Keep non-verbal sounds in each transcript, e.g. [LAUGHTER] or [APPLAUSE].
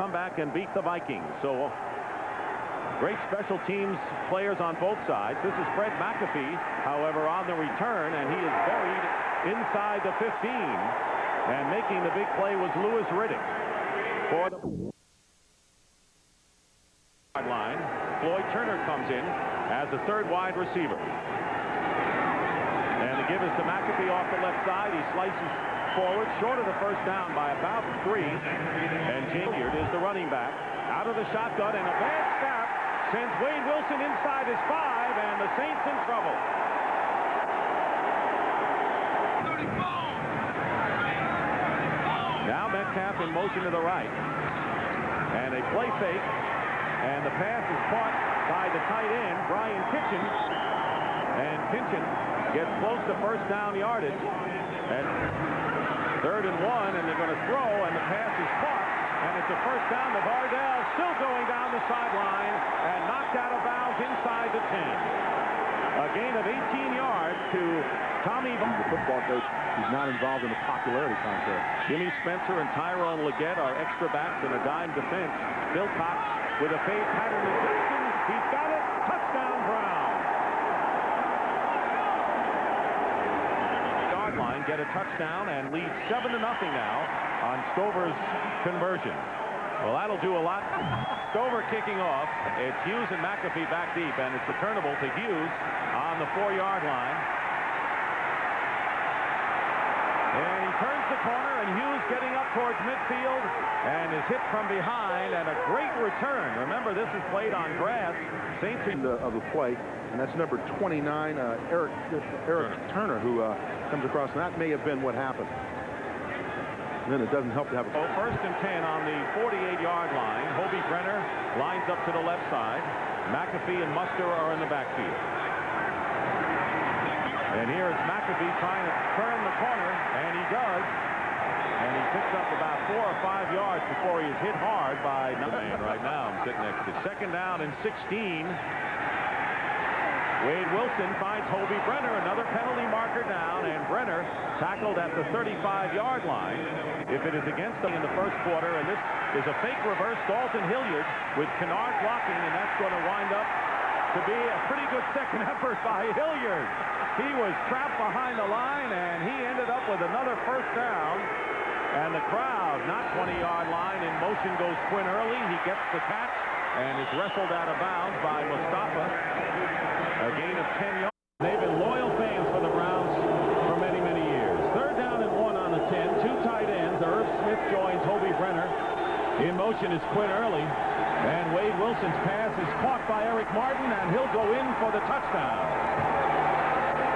come back and beat the Vikings. So great special teams players on both sides. This is Fred McAfee, however, on the return, and he is buried inside the 15. And making the big play was Louis Riddick for the line. Floyd Turner comes in as the third wide receiver. And the give is to McAfee off the left side. He slices forward, short of the first down by about three. And Jamiard is the running back. Out of the shotgun and a bad snap sends Wade Wilson inside his five, and the Saints in trouble. Now Metcalf in motion to the right. And a play fake. And the pass is caught by the tight end, Brian Kinchen. And Kinchen gets close to first down yardage. And third and one, and they're going to throw, and the pass is caught. And it's a first down to Vardell, still going down the sideline, and knocked out of bounds inside the 10. A gain of 18 yards to Tommy The football coach is not involved in the popularity contest. Jimmy Spencer and Tyrone Legette are extra backs in a dime defense. Philcox with a fade pattern to Jackson. He's got it. Touchdown, Brown. Yard line get a touchdown and lead 7 to nothing now on Stover's conversion. Well, that'll do a lot. [LAUGHS] Stover kicking off. It's Hughes and McAfee back deep, and it's returnable to Hughes on the four-yard line. And he turns the corner, and Hughes getting up towards midfield, and is hit from behind, and a great return. Remember, this is played on grass. Saints of the, of the play, and that's number 29, uh, Eric Eric Turner, who uh, comes across, and that may have been what happened. And then it doesn't help to have a... Oh, first and 10 on the 48-yard line. Hoby Brenner lines up to the left side. McAfee and Muster are in the backfield. And here is McAfee trying to turn the corner, and he does. And he picks up about four or five yards before he is hit hard by man right now. I'm sitting next to second down and 16. Wade Wilson finds Hoby Brenner, another penalty marker down, and Brenner tackled at the 35-yard line. If it is against them in the first quarter, and this is a fake reverse, Dalton Hilliard with Kennard blocking, and that's going to wind up to be a pretty good second [LAUGHS] effort by Hilliard. He was trapped behind the line, and he ended up with another first down. And the crowd, not 20-yard line, in motion goes Quinn Early. He gets the catch and is wrestled out of bounds by Mustafa. A gain of 10 yards. They've been loyal fans for the Browns for many, many years. Third down and one on the 10. Two tight ends. Irv Smith joins Hoby Brenner. In motion is Quinn Early. And Wade Wilson's pass is caught by Eric Martin, and he'll go in for the touchdown.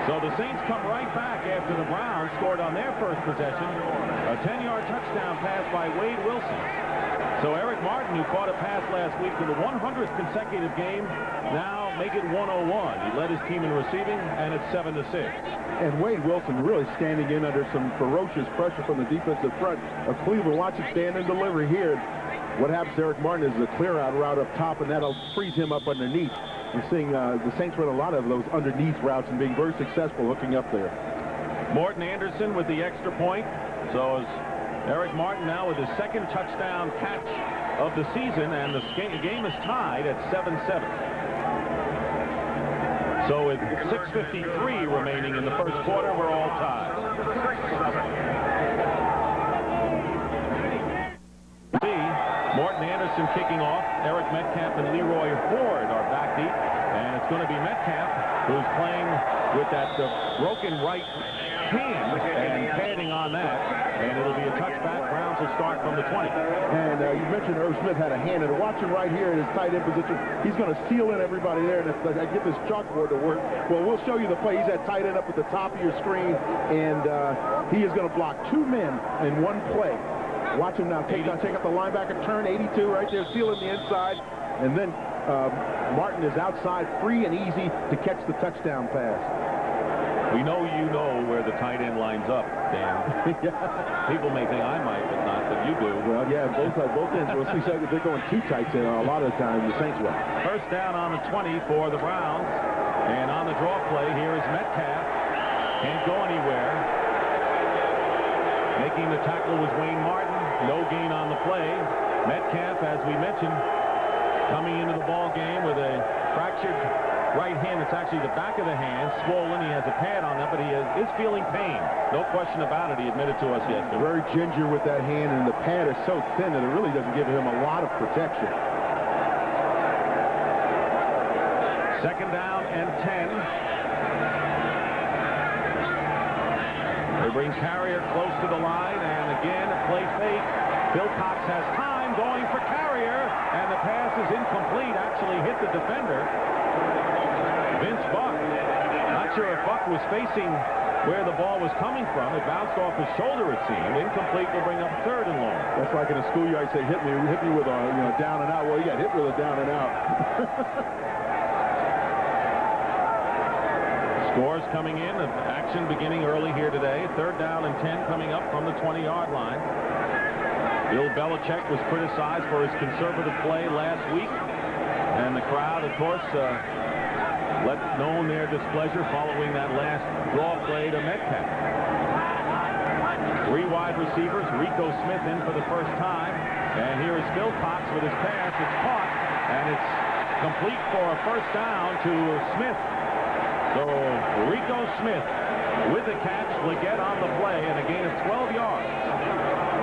So the Saints come right back after the Browns scored on their first possession. A 10-yard touchdown pass by Wade Wilson. So Eric Martin, who caught a pass last week for the 100th consecutive game, now make it 101. He led his team in receiving, and it's 7 to 6. And Wade Wilson really standing in under some ferocious pressure from the defensive front of Cleveland. Watch him stand and deliver here. What happens to Eric Martin is a clear out route up top, and that'll freeze him up underneath. You're seeing uh, the Saints run a lot of those underneath routes and being very successful hooking up there. Morten Andersen with the extra point. So is Eric Martin now with his second touchdown catch of the season, and the game is tied at 7-7. So with 6.53 remaining in the first quarter, we're all tied. See, Morten Andersen kicking off. Eric Metcalf and Leroy Hoard are back deep. And it's going to be Metcalf who's playing with that uh, broken right hand and padding on that. And it'll be a touchback. Browns will start from the 20. And uh, you mentioned Irv Smith had a hand. And watching right here in his tight end position. He's going to seal in everybody there. And I get this chalkboard to work, well, we'll show you the play. He's at tight end up at the top of your screen. And uh, he is going to block two men in one play. Watch him now take down, take up the linebacker, turn 82 right there, sealing the inside, and then uh, Martin is outside, free and easy to catch the touchdown pass. We know you know where the tight end lines up, Dan. [LAUGHS] yeah. People may think I might, but not but you do. Well, yeah, both uh, both ends. We'll see they're going too tight in a lot of the time. The Saints will. First down on the 20 for the Browns, and on the draw play here is Metcalf. Can't go anywhere. Making the tackle was Wayne Martin. No gain on the play. Metcalf, as we mentioned, coming into the ball game with a fractured right hand. It's actually the back of the hand, swollen. He has a pad on that, but he is, is feeling pain. No question about it. He admitted to us yesterday. Very ginger with that hand, and the pad is so thin that it really doesn't give him a lot of protection. Second down bring Carrier close to the line, and again, a play fake. Philcox has time going for Carrier, and the pass is incomplete. Actually hit the defender. Vince Buck. Not sure if Buck was facing where the ball was coming from. It bounced off his shoulder, it seemed. Incomplete will bring up third and long. That's like in a schoolyard, say, hit me, hit me with a you know down and out. Well, you got hit with a down and out. [LAUGHS] Scores coming in, action beginning early here today. Third down and 10 coming up from the 20-yard line. Bill Belichick was criticized for his conservative play last week. And the crowd, of course, uh, let known their displeasure following that last draw play to Metcalf. Three wide receivers, Rico Smith in for the first time. And here is Cox with his pass. It's caught, and it's complete for a first down to Smith. So Rico Smith with the catch, Legette on the play, and a gain of 12 yards.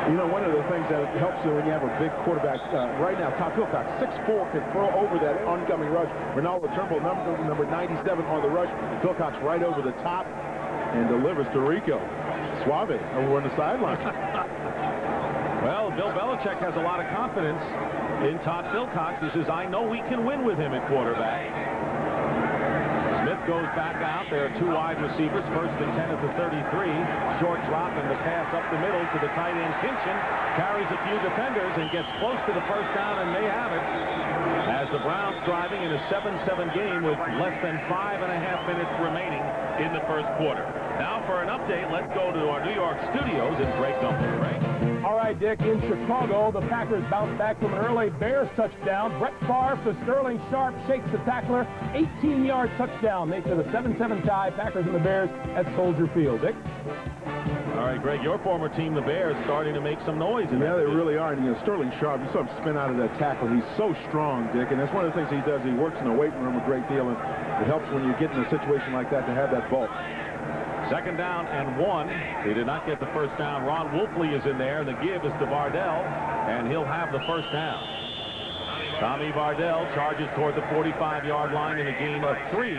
You know, one of the things that helps you when you have a big quarterback, uh, right now, Todd Philcox, 6'4", can throw over that oncoming rush. Renaldo Turnbull, number, number 97 on the rush. Philcox right over the top and delivers to Rico. Suave over on the sideline. [LAUGHS] well, Bill Belichick has a lot of confidence in Todd Philcox. He says, I know we can win with him at quarterback goes back out. There are two wide receivers, first and 10 at the 33. Short drop and the pass up the middle to the tight end Kinchen. Carries a few defenders and gets close to the first down and may have it. As the Browns driving in a 7-7 game with less than five and a half minutes remaining in the first quarter. Now for an update, let's go to our New York studios in Greg Gumbel. Greg? All right, Dick, in Chicago, the Packers bounce back from an early Bears touchdown. Brett Favre to Sterling Sharpe shakes the tackler. 18-yard touchdown makes it a 7-7 tie. Packers and the Bears at Soldier Field. Dick? All right, Greg, your former team, the Bears, starting to make some noise. In yeah, they really are. And, you know, Sterling Sharpe, you saw him spin out of that tackle. He's so strong, Dick, and that's one of the things he does. He works in the weight room a great deal, and it helps when you get in a situation like that to have that bulk. Second down and one. They did not get the first down. Ron Wolfley is in there. The give is to Vardell, and he'll have the first down. Tommy Vardell charges toward the 45-yard line in a game of three.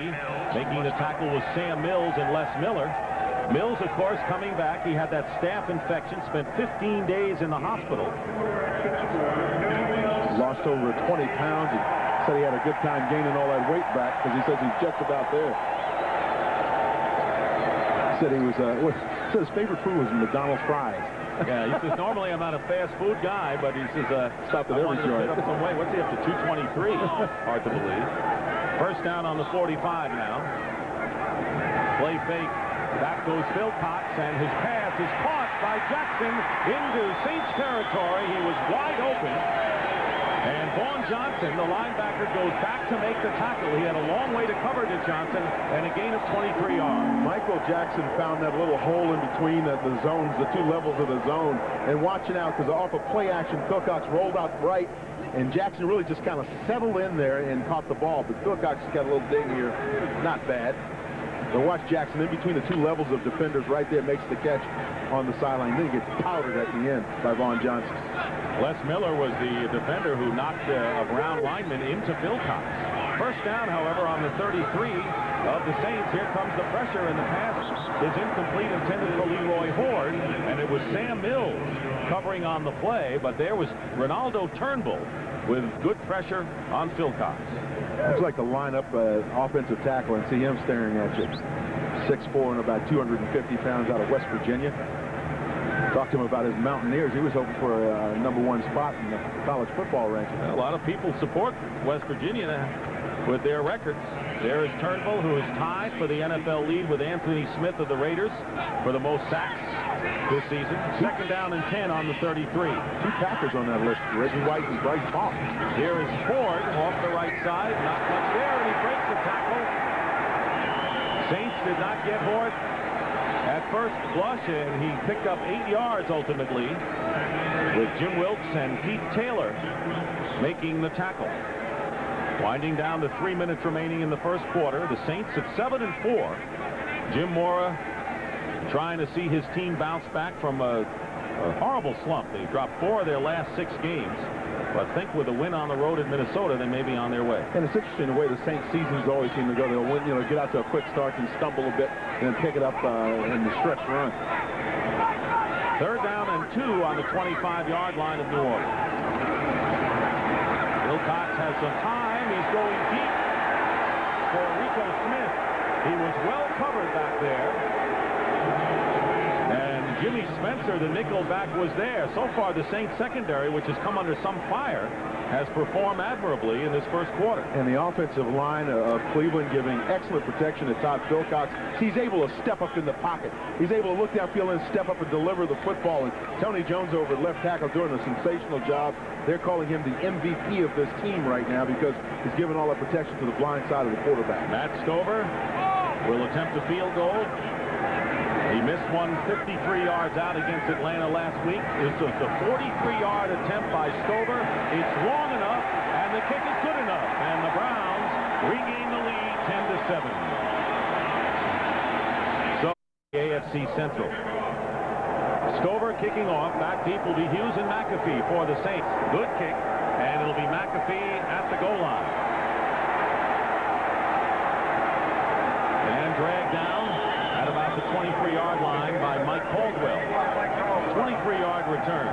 Making the tackle was Sam Mills and Les Miller. Mills, of course, coming back. He had that staph infection, spent 15 days in the hospital. Lost over 20 pounds. He said he had a good time gaining all that weight back because he says he's just about there said he was, uh, said [LAUGHS] his favorite food was McDonald's fries. yeah, he says, normally I'm not a fast food guy, but he says, uh, Stop at I every joint. up some weight. What's he up to, 223? [LAUGHS] Hard to believe. First down on the 45 now. Play fake. Back goes Cox, and his pass is caught by Jackson into Saints territory. He was wide open. And Vaughn Johnson, the linebacker, goes back to make the tackle. He had a long way to cover to Johnson and a gain of 23 yards. Michael Jackson found that little hole in between the, the zones, the two levels of the zone. And watching out because off of play action, Philcox rolled out right and Jackson really just kind of settled in there and caught the ball. But Philcox got a little ding here. Not bad. But watch Jackson in between the two levels of defenders right there makes the catch on the sideline. Then he gets powdered at the end by Vaughn Johnson. Les Miller was the defender who knocked uh, a Brown lineman into Philcox. First down, however, on the 33 of the Saints. Here comes the pressure, and the pass is incomplete, intended for Leroy Hoard, and it was Sam Mills covering on the play, but there was Renaldo Turnbull with good pressure on Philcox. Looks like the lineup uh, offensive tackle, and see him staring at you. 6'4 and about 250 pounds out of West Virginia. Talked to him about his Mountaineers. He was hoping for a, number one spot in the college football ranking. A lot of people support West Virginia with their records. There is Turnbull, who is tied for the NFL lead with Anthony Smith of the Raiders for the most sacks this season. Second down and 10 on the 33. Two Packers on that list, Reggie White and Bryce Hall. Here is Ford off the right side. Not much there, and he breaks the tackle. Saints did not get Hoard at first blush, and he picked up eight yards ultimately. with Jim Wilks and Pete Taylor making the tackle. Winding down to three minutes remaining in the first quarter. The Saints at 7 and 4. Jim Mora trying to see his team bounce back from a, a horrible slump. They dropped four of their last six games. But I think with a win on the road in Minnesota, they may be on their way. And it's interesting the way the Saints seasons always seem to go. They'll win, you know, get out to a quick start and stumble a bit and then pick it up uh, in the stretch run. Third down and two on the 25-yard line of New Orleans. Philcox has some time. He's going deep for Rico Smith. He was well covered back there. Jimmy Spencer, the nickel back, was there. So far, the Saints secondary, which has come under some fire, has performed admirably in this first quarter. And the offensive line of Cleveland giving excellent protection to Todd Philcox. He's able to step up in the pocket. He's able to look downfield and step up and deliver the football. And Tony Jones over at left tackle doing a sensational job. They're calling him the MVP of this team right now because he's giving all the protection to the blind side of the quarterback. Matt Stover will attempt a field goal. Missed one 53 yards out against Atlanta last week. This a 43-yard attempt by Stover. It's long enough, and the kick is good enough. And the Browns regain the lead 10 to 7. So AFC Central. Stover kicking off. Back deep will be Hughes and McAfee for the Saints. Good kick, and it'll be McAfee at the goal line. And dragged down the 23-yard line by Mike Caldwell. 23-yard return.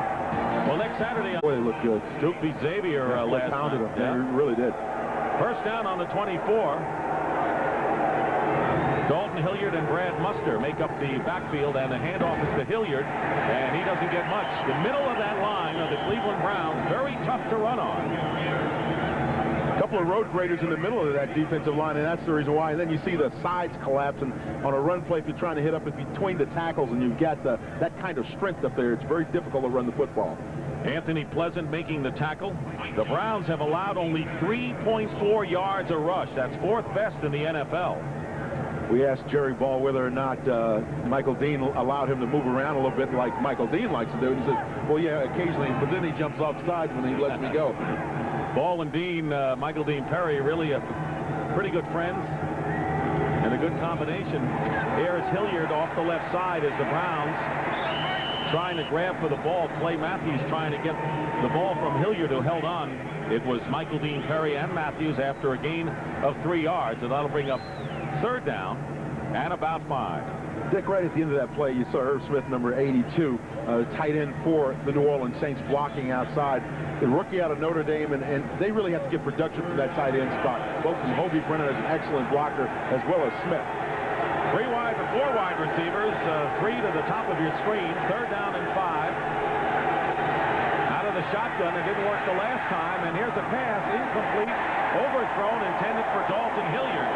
Well, next Saturday... Boy, they look good. Duke beat Xavier uh, last pounded them. Yeah. They really did. First down on the 24. Dalton Hilliard and Brad Muster make up the backfield, and the handoff is to Hilliard, and he doesn't get much. The middle of that line of the Cleveland Browns, very tough to run on couple of road graders in the middle of that defensive line, and that's the reason why. And then you see the sides collapsing on a run play if you're trying to hit up in between the tackles, and you've got the, that kind of strength up there. It's very difficult to run the football. Anthony Pleasant making the tackle. The Browns have allowed only 3.4 yards a rush. That's fourth best in the NFL. We asked Jerry Ball whether or not uh, Michael Dean allowed him to move around a little bit like Michael Dean likes to do. And he said, well, yeah, occasionally, but then he jumps off sides when he lets me go. Ball and Dean, uh, Michael Dean Perry, really a pretty good friends and a good combination. Here is Hilliard off the left side as the Browns trying to grab for the ball. Clay Matthews trying to get the ball from Hilliard who held on. It was Michael Dean Perry and Matthews after a gain of three yards, and that'll bring up third down and about five. Dick, right at the end of that play, you saw Irv Smith, number 82, uh, tight end for the New Orleans Saints, blocking outside. The rookie out of Notre Dame, and, and they really have to get production from that tight end spot. Both from Hoby Brenner as an excellent blocker, as well as Smith. Three wide or four wide receivers, uh, three to the top of your screen, third down and five. Out of the shotgun, it didn't work the last time, and here's a pass, incomplete, overthrown, intended for Dalton Hilliard.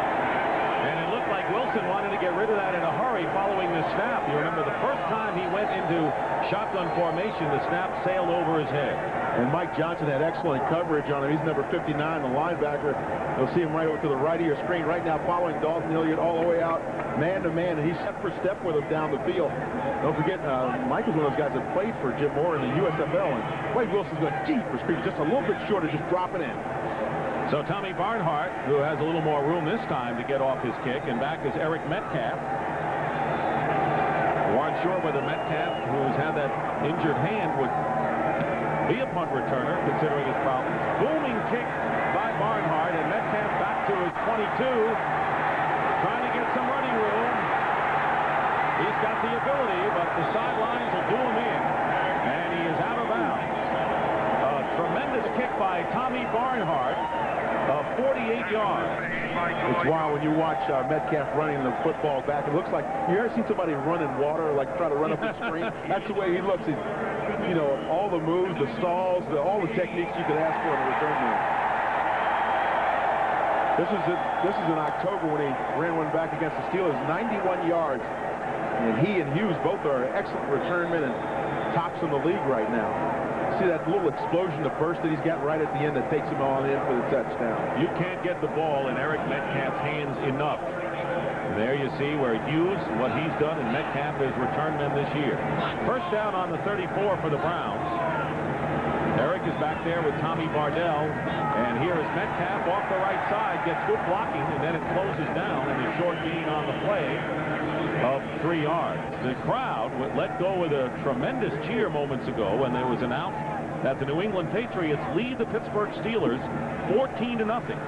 And it looked like Wilson wanted to get rid of that in a hurry following the snap. You remember the first time he went into shotgun formation, the snap sailed over his head. And Mike Johnson had excellent coverage on him. He's number 59, the linebacker. You'll see him right over to the right of your screen right now following Dalton Hilliard all the way out man to man, and he's step for step with him down the field. Don't forget, uh, Mike was one of those guys that played for Jim Mora in the USFL, and Wade Wilson's going deep for speed, just a little bit short of just dropping in. So Tommy Barnhart, who has a little more room this time to get off his kick, and back is Eric Metcalf. We aren't sure whether Metcalf, who's had that injured hand, would be a punt returner, considering his problems. Booming kick by Barnhart, and Metcalf back to his 22, trying to get some running room. He's got the ability, but the sidelines will do him in, and he is out of bounds. A tremendous kick by Tommy Barnhart of 48 yards. It's wild when you watch uh, Metcalf running the football back. It looks like you ever seen somebody run in water, like try to run up the screen? [LAUGHS] That's the way he looks. He's, you know, all the moves, the stalls, the, all the techniques you could ask for in a return man. This is a, this is in October when he ran one back against the Steelers, 91 yards. And he and Hughes both are excellent return men and tops in the league right now see that little explosion of burst that he's got right at the end that takes him all in for the touchdown. You can't get the ball in Eric Metcalf's hands enough. There you see where Hughes, what he's done, and Metcalf is return men this year. First down on the 34 for the Browns. Eric is back there with Tommy Vardell. And here is Metcalf off the right side, gets good blocking, and then it closes down, and a short gain on the play of three yards. The crowd let go with a tremendous cheer moments ago when there was announced that the New England Patriots lead the Pittsburgh Steelers 14 to nothing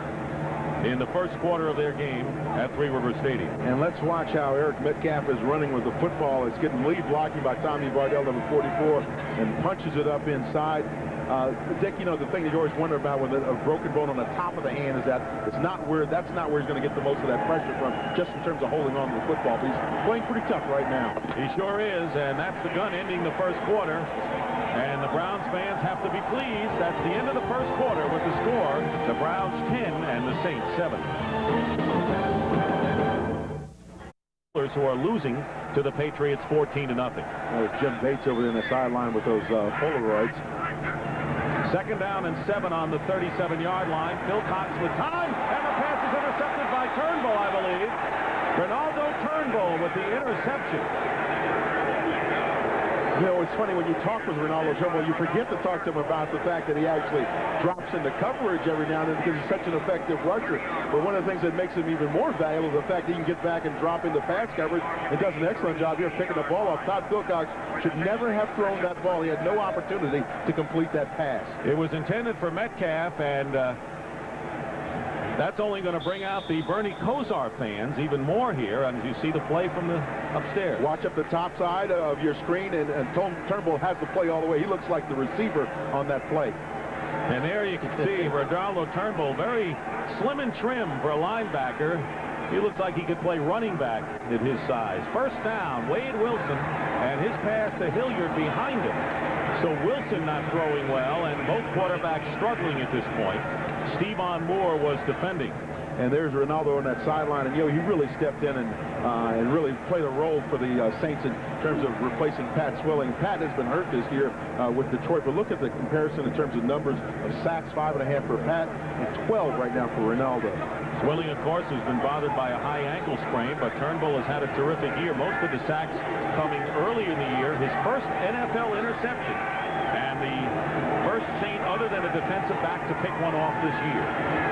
in the first quarter of their game at Three River Stadium. And let's watch how Eric Metcalf is running with the football. It's getting lead blocking by Tommy Vardell, number 44, and punches it up inside. Uh, Dick, you know, the thing that you always wonder about with a, broken bone on the top of the hand is that it's not where that's not where he's going to get the most of that pressure from, just in terms of holding on to the football. But he's playing pretty tough right now. He sure is, and that's the gun ending the first quarter. And the Browns fans have to be pleased. That's the end of the first quarter with the score. The Browns 10 and the Saints 7 who are losing to the Patriots 14 to nothing. There's Jim Bates over there in the sideline with those uh, Polaroids. Second down and seven on the 37-yard line. Philcox with time, and the pass is intercepted by Turnbull, I believe. Renaldo Turnbull with the interception. You know, it's funny when you talk with Renaldo Turnbull, you forget to talk to him about the fact that he actually drops into coverage every now and then because he's such an effective rusher. But one of the things that makes him even more valuable is the fact that he can get back and drop into pass coverage and does an excellent job here picking the ball off. Todd Philcox should never have thrown that ball. He had no opportunity to complete that pass. It was intended for Metcalf, and uh, that's only going to bring out the Bernie Kosar fans even more here as you see the play from the upstairs. Watch up the top side of your screen, and, and Turnbull has the play all the way. He looks like the receiver on that play. And there you can [LAUGHS] see Renaldo Turnbull, very slim and trim for a linebacker. He looks like he could play running back at his size. First down, Wade Wilson, and his pass to Hilliard behind him. So Wilson not throwing well, and both quarterbacks struggling at this point. Stevon Moore was defending. And there's Renaldo on that sideline, and you know he really stepped in and uh, and really played a role for the uh, Saints in terms of replacing Pat Swilling. Pat has been hurt this year uh, with Detroit, but look at the comparison in terms of numbers of sacks, five and a half for Pat, and 12 right now for Renaldo. Swilling, of course, has been bothered by a high ankle sprain, but Turnbull has had a terrific year. Most of the sacks coming early in the year. His first NFL interception, and the first Saint other than a defensive back to pick one off this year.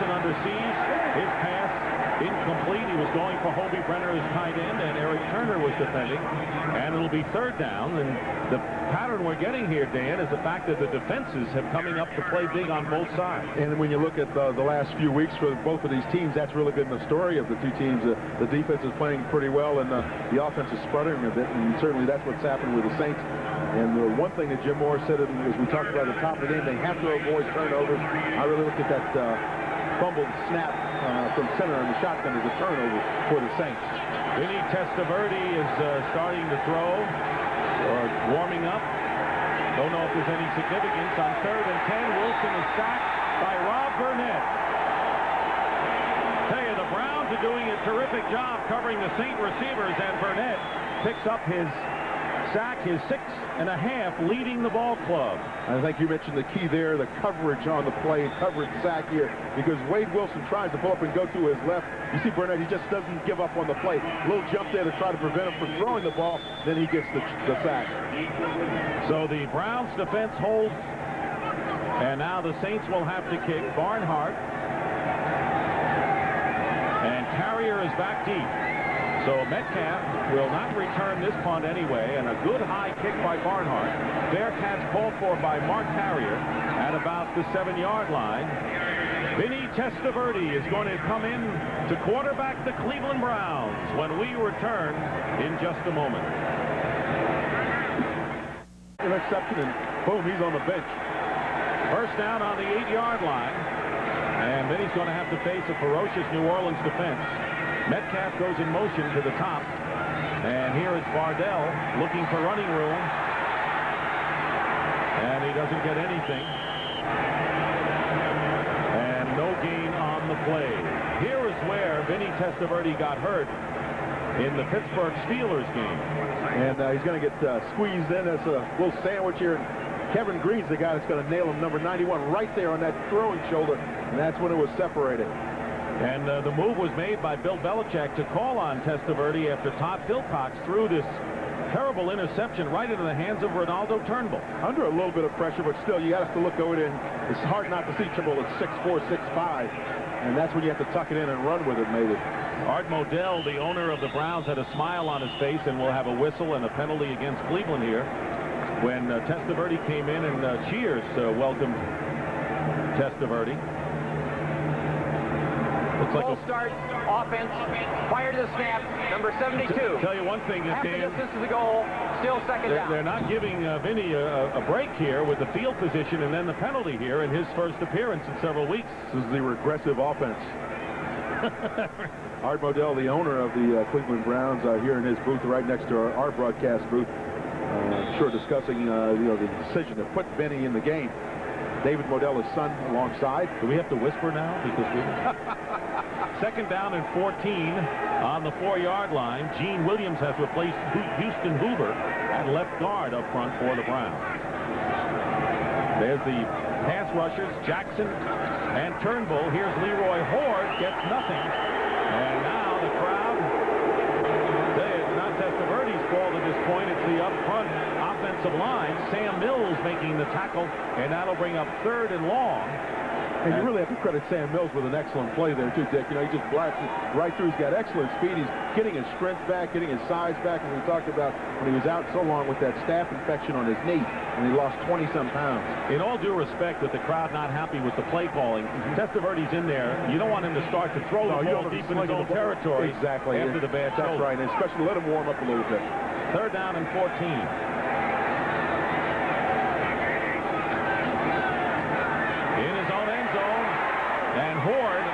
Wilson under siege. His pass incomplete. He was going for Hoby Brenner as tight end, and Eric Turner was defending. And it'll be third down. And the pattern we're getting here, Dan, is the fact that the defenses have coming up to play big on both sides. And when you look at the, the last few weeks for both of these teams, that's really been the story of the two teams. Uh, the defense is playing pretty well, and uh, the offense is sputtering a bit. And certainly that's what's happened with the Saints. And the one thing that Jim Mora said, as we talked about at the top of the game, they have to avoid turnovers. I really look at that uh, fumbled snap uh, from center in the shotgun is a turnover for the Saints. Vinny Testaverde is uh, starting to throw or warming up. Don't know if there's any significance. On third and 10, Wilson is sacked by Rob Burnett. Tell you, the Browns are doing a terrific job covering the Saint receivers, and Burnett picks up his sack, his six and a half leading the ball club. I think you mentioned the key there, the coverage on the play, coverage sack here, because Wade Wilson tries to pull up and go to his left. You see Burnett, he just doesn't give up on the play. A little jump there to try to prevent him from throwing the ball, then he gets the, the sack. So the Browns defense holds, and now the Saints will have to kick. Barnhart and Carrier is back deep. So Metcalf will not return this punt anyway, and a good high kick by Barnhart. Bearcats called for by Mark Carrier at about the seven-yard line. Vinny Testaverde is going to come in to quarterback the Cleveland Browns when we return in just a moment. Interception, and boom, he's on the bench. First down on the eight-yard line. And then he's going to have to face a ferocious New Orleans defense. Metcalf goes in motion to the top. And here is Vardell looking for running room. And he doesn't get anything. And no gain on the play. Here is where Vinny Testaverde got hurt in the Pittsburgh Steelers game. And uh, he's going to get uh, squeezed in as a little sandwich here. Kevin Greene's the guy that's going to nail him, number 91, right there on that throwing shoulder. And that's when it was separated. And uh, the move was made by Bill Belichick to call on Testaverde after Todd Philcox threw this terrible interception right into the hands of Renaldo Turnbull. Under a little bit of pressure, but still, you have to look over there. It's hard not to see Turnbull at 6'4", 6'5", and that's when you have to tuck it in and run with it, maybe. Art Modell, the owner of the Browns, had a smile on his face and will have a whistle and a penalty against Cleveland here when uh, Testaverde came in and uh, cheers uh, welcomed Testaverde. Looks like a start, offense, fire to the snap, number 72. Tell you one thing, After Dan, this, this is a goal, still second they're, down. they're not giving uh, Vinny a, a break here with the field position and then the penalty here in his first appearance in several weeks. This is the regressive offense. [LAUGHS] Art Modell, the owner of the uh, Cleveland Browns, uh, here in his booth right next to our, our broadcast booth. Uh, sure discussing uh, you know the decision to put Vinny in the game. David Modell, his son, alongside. Do we have to whisper now? Because we... [LAUGHS] Second down and 14 on the four-yard line. Gene Williams has replaced Houston Hoover at left guard up front for the Browns. There's the pass rushers, Jackson and Turnbull. Here's Leroy Hoard, gets nothing. And now the crowd, it's not Testaverde's fault at this point. It's the up front offensive line. Sam Mills making the tackle, and that'll bring up third and long. And you really have to credit Sam Mills with an excellent play there, too, Dick. You know, he just blasted right through. He's got excellent speed. He's getting his strength back, getting his size back. And we talked about when he was out so long with that staph infection on his knee, and he lost 20-some pounds. In all due respect, with the crowd not happy with the play calling, mm-hmm. Testaverde's in there. You don't want him to start to throw no, the ball deep in his own territory exactly. after the bad That's shoulder. right, and especially let him warm up a little bit. Third down and 14. Hoard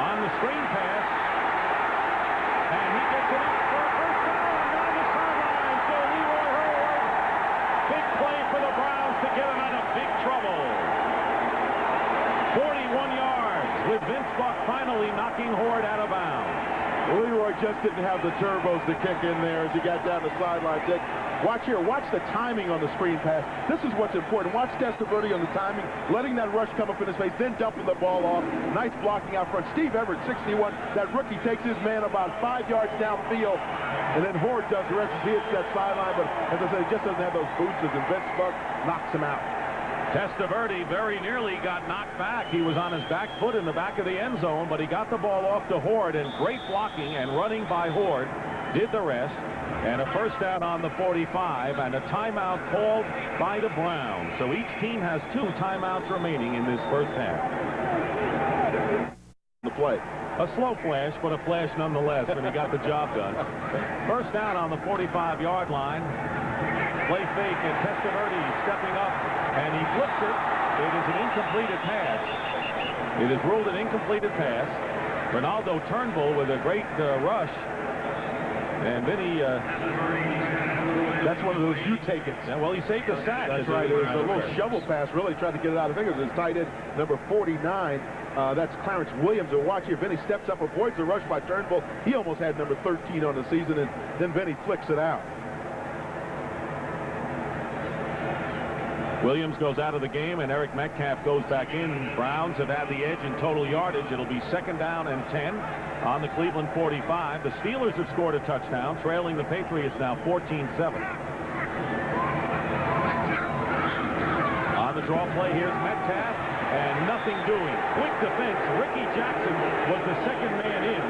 on the screen pass. And he gets it up for a first down down the sideline for Leroy Hoard. Big play for the Browns to get him out of big trouble. 41 yards with Vince Buck finally knocking Hoard out of bounds. Leroy just didn't have the turbos to kick in there as he got down the sideline. Dick, Watch here. Watch the timing on the screen pass. This is what's important. Watch Testaverde on the timing, letting that rush come up in his face, then dumping the ball off. Nice blocking out front. Steve Everitt, 61. That rookie takes his man about five yards downfield, and then Hoard does the rest. He hits that sideline, but as I said, he just doesn't have those boots, and Vince Buck knocks him out. Testaverde very nearly got knocked back. He was on his back foot in the back of the end zone, but he got the ball off to Hoard, and great blocking and running by Hoard did the rest. And a first down on the 45 and a timeout called by the Browns. So each team has two timeouts remaining in this first half. The play. A slow flash, but a flash nonetheless, and he got the job done. [LAUGHS] First down on the 45-yard line. Play fake, and Testaverde stepping up, and he flips it. It is an incompleted pass. It is ruled an incompleted pass. Renaldo Turnbull with a great uh, rush and Vinny, uh, that's one of those you take it. Yeah, well, he saved the sack. That's right. It was a little shovel pass, really tried to get it out of fingers. His tight end, number 49. Uh, that's Clarence Williams. And watch here, Vinny steps up, avoids the rush by Turnbull. He almost had number 13 on the season, and then Vinny flicks it out. Williams goes out of the game, and Eric Metcalf goes back in. Browns have had the edge in total yardage. It'll be second down and 10 on the Cleveland 45. The Steelers have scored a touchdown, trailing the Patriots now 14-7. On the draw play, here's Metcalf, and nothing doing. Quick defense. Rickey Jackson was the second man in,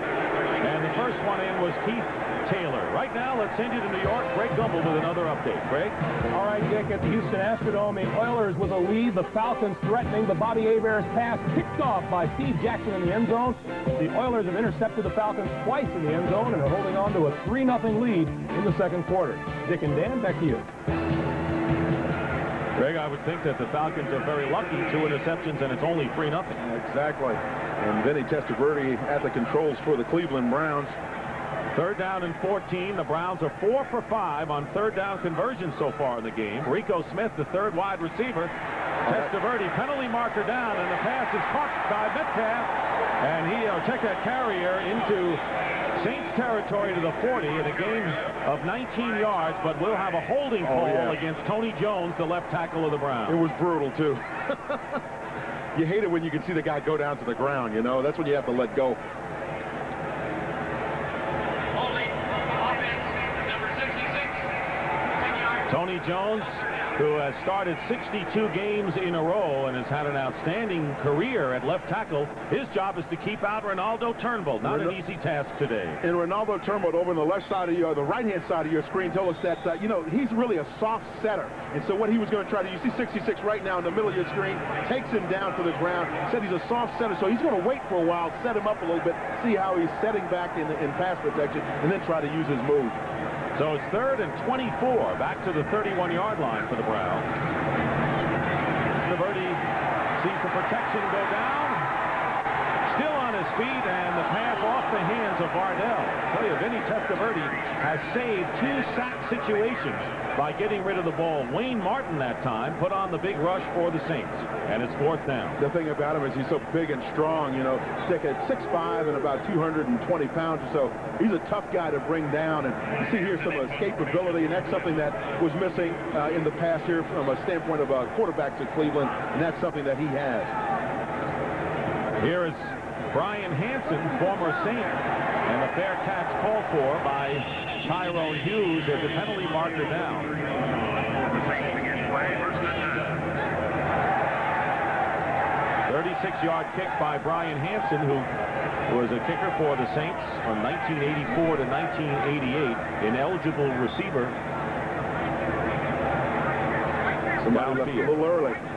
and the first one in was Keith Taylor. Right now, let's send you to New York. Greg Gumbel with another update. Greg? All right, Dick, at the Houston Astrodome, the Oilers with a lead. The Falcons threatening. The Bobby Hebert's pass picked off by Steve Jackson in the end zone. The Oilers have intercepted the Falcons twice in the end zone and are holding on to a 3-0 lead in the second quarter. Dick and Dan, back to you. Greg, I would think that the Falcons are very lucky. Two interceptions, and it's only 3-0. Exactly. And Vinny Testaverde at the controls for the Cleveland Browns. Third down and 14. The Browns are four for five on third down conversions so far in the game. Rico Smith, the third wide receiver. Testaverde, penalty marker down, and the pass is caught by Metcalf. And he'll uh, check that carrier into Saints territory to the 40 in a game of 19 yards, but we'll have a holding oh, call oh, yeah. against Tony Jones, the left tackle of the Browns. It was brutal, too. [LAUGHS] you hate it when you can see the guy go down to the ground, you know. That's when you have to let go. Jones, who has started 62 games in a row and has had an outstanding career at left tackle, his job is to keep out Renaldo Turnbull. Not an easy task today. And Renaldo Turnbull over on the left side of your, the right-hand side of your screen told us that, uh, you know, he's really a soft setter. And so what he was going to try to, you see 66 right now in the middle of your screen, takes him down to the ground, said he's a soft setter, so he's going to wait for a while, set him up a little bit, see how he's setting back in, in pass protection, and then try to use his move. So it's third and 24, back to the 31-yard line for the Browns. Testaverde sees the protection go down. His feet, and the pass off the hands of Vardell. I tell you, Vinny Testaverde has saved two sack situations by getting rid of the ball. Wayne Martin that time put on the big rush for the Saints, and it's fourth down. The thing about him is he's so big and strong, you know, stick at 6'5 and about 220 pounds or so. He's a tough guy to bring down, and you see here some escapability, and that's something that was missing uh, in the past here from a standpoint of uh, quarterbacks at Cleveland, and that's something that he has. Here is Brian Hansen, former Saint, and a fair catch called for by Tyrone Hughes as a penalty marker down. 36-yard kick by Brian Hansen, who was a kicker for the Saints from 1984 to 1988, an eligible receiver. Somebody left a little early.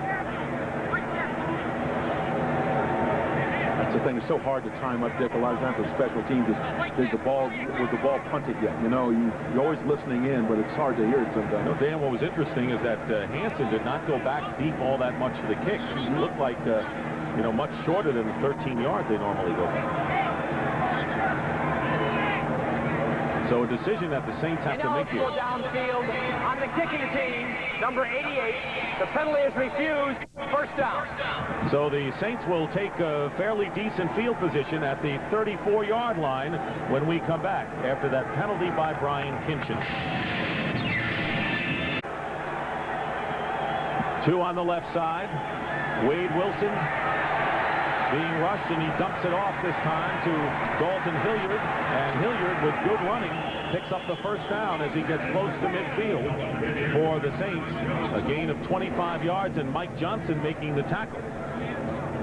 That's the thing. It's so hard to time up, Dick. A lot of times with special teams is, is the ball was the ball punted yet. You know, you you're always listening in, but it's hard to hear it sometimes. You know, Dan, what was interesting is that uh, Hansen did not go back deep all that much for the kick. He looked like, uh, you know, much shorter than the 13 yards they normally go back. So a decision that the Saints have to make here. downfield on the kicking team, number 88. The penalty is refused. First down. So the Saints will take a fairly decent field position at the 34-yard line when we come back after that penalty by Brian Kinchen. Two on the left side. Wade Wilson being rushed, and he dumps it off this time to Dalton Hilliard. And Hilliard, with good running, picks up the first down as he gets close to midfield for the Saints. A gain of 25 yards, and Mike Johnson making the tackle.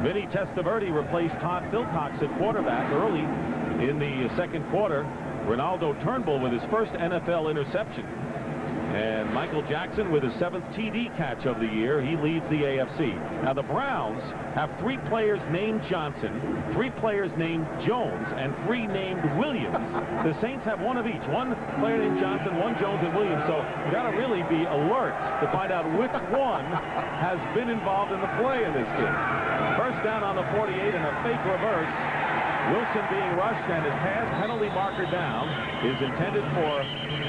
Vinny Testaverde replaced Todd Philcox at quarterback early in the second quarter. Renaldo Turnbull with his first NFL interception. And Michael Jackson with his seventh TD catch of the year. He leads the AFC. Now the Browns have three players named Johnson, three players named Jones, and three named Williams. [LAUGHS] the Saints have one of each. One player named Johnson, one Jones, and Williams. So you got to really be alert to find out which [LAUGHS] one has been involved in the play in this game. First down on the 48 and a fake reverse. Wilson being rushed and his pass penalty marker down is intended for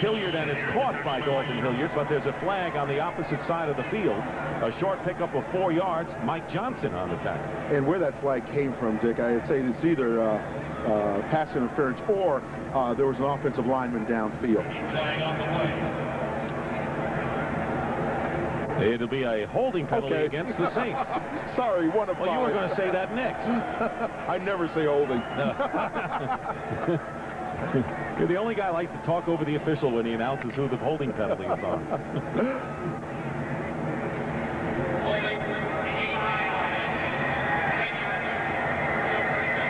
Hilliard and it's caught by Dalton Hilliard, but there's a flag on the opposite side of the field. A short pickup of four yards. Mike Johnson on the tackle. And where that flag came from, Dick, I'd say it's either uh, uh, pass interference or uh, there was an offensive lineman downfield. It'll be a holding penalty Okay. against the Saints. [LAUGHS] Sorry, one of Well, you were going to say that next. [LAUGHS] I never say holding. [LAUGHS] [LAUGHS] You're the only guy like to talk over the official when he announces who the holding penalty is on. [LAUGHS]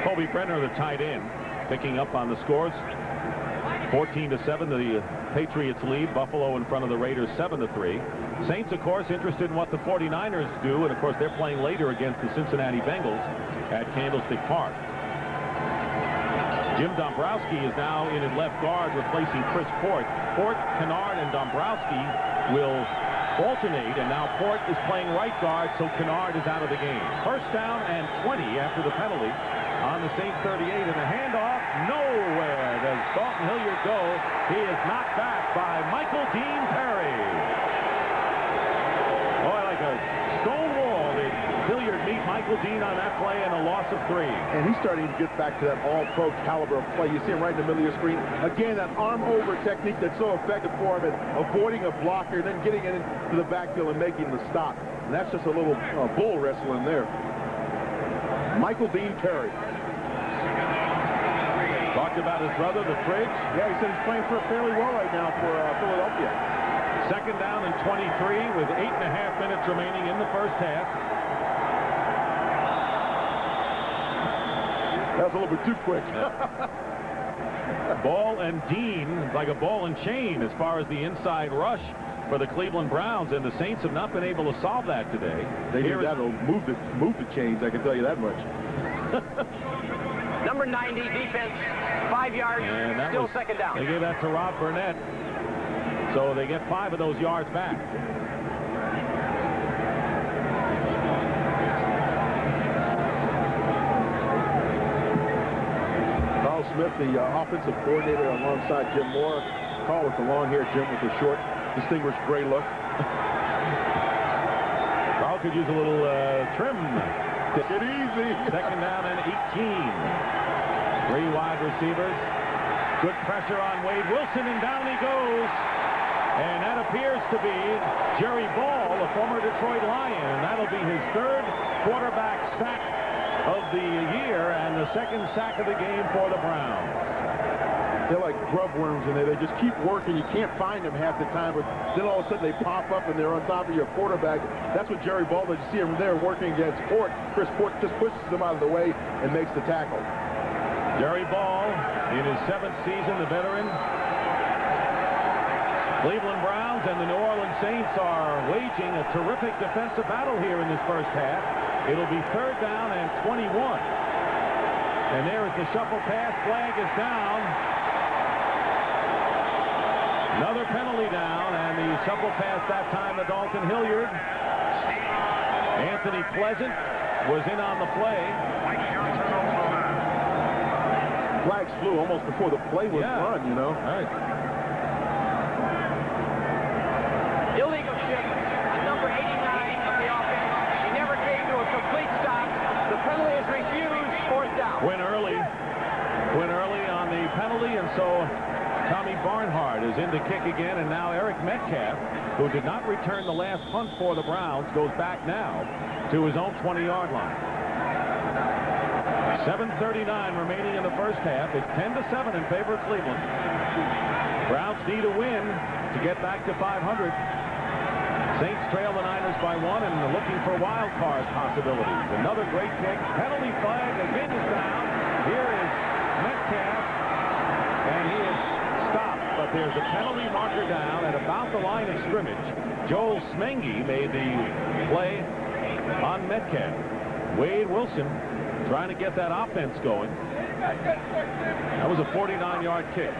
Hoby Brenner, the tight end, picking up on the scores. 14 to 7, the Patriots lead. Buffalo in front of the Raiders 7 to 3. Saints, of course, interested in what the 49ers do, and of course, they're playing later against the Cincinnati Bengals at Candlestick Park. Jim Dombrowski is now in at left guard, replacing Chris Port. Port, Kennard, and Dombrowski will alternate, and now Port is playing right guard, so Kennard is out of the game. First down and 20 after the penalty on the Saints 38, and the handoff nowhere does Dalton Hilliard go. He is knocked back by Michael Dean Perry. Oh, like a stone wall did Hilliard meet Michael Dean on that play and a loss of three. And he's starting to get back to that all-pro caliber of play. You see him right in the middle of your screen. Again, that arm-over technique that's so effective for him at avoiding a blocker, then getting it into the backfield and making the stop. And that's just a little uh, bull wrestling there. Michael Dean Perry. Talked about his brother, the Fridge. Yeah, he said he's playing for fairly well right now for uh, Philadelphia. Second down and 23 with eight and a half minutes remaining in the first half. That was a little bit too quick. ball and Dean, like a ball and chain as far as the inside rush for the Cleveland Browns, and the Saints have not been able to solve that today. They Here that'll move the move the chains. I can tell you that much. [LAUGHS] Number 90 defense, five yards, still was, second down. They gave that to Rob Burnett, so they get five of those yards back. The uh, offensive coordinator alongside Jim Mora. Carl with the long hair, Jim with the short distinguished gray look. [LAUGHS] Carl could use a little uh, trim. Take it easy. Second down and 18. Three wide receivers. Good pressure on Wade Wilson, and down he goes. And that appears to be Jerry Ball, the former Detroit Lion. And that'll be his third quarterback sack of the year and the second sack of the game for the Browns. They're like grub worms in there. They just keep working. You can't find them half the time, but then all of a sudden they pop up and they're on top of your quarterback. That's what Jerry Baldwin, you see him there working against Port. Chris Port just pushes them out of the way and makes the tackle. Jerry Ball, in his seventh season, the veteran. Cleveland Browns and the New Orleans Saints are waging a terrific defensive battle here in this first half. It'll be third down and 21. And there is the shuffle pass. Flag is down. Another penalty down, and the shuffle pass that time to Dalton Hilliard. Anthony Pleasant was in on the play. Flags flew almost before the play was yeah. run, you know. Right. Illegal shift number 89 of the offense. He never came to a complete stop. The penalty is refused. Fourth down. Went early. Went early on the penalty, and so Tommy Barnhart is in to kick again, and now Eric Metcalf, who did not return the last punt for the Browns, goes back now to his own 20-yard line. 7.39 remaining in the first half. It's 10 to 7 in favor of Cleveland. Browns need a win to get back to 500. Saints trail the Niners by one and looking for wild card possibilities. Another great kick. Penalty flag again is down. Here is Metcalf, and he is stopped, but there's a penalty marker down at about the line of scrimmage. Joel Smeenge made the play on Metcalf. Wade Wilson trying to get that offense going. That was a 49-yard kick.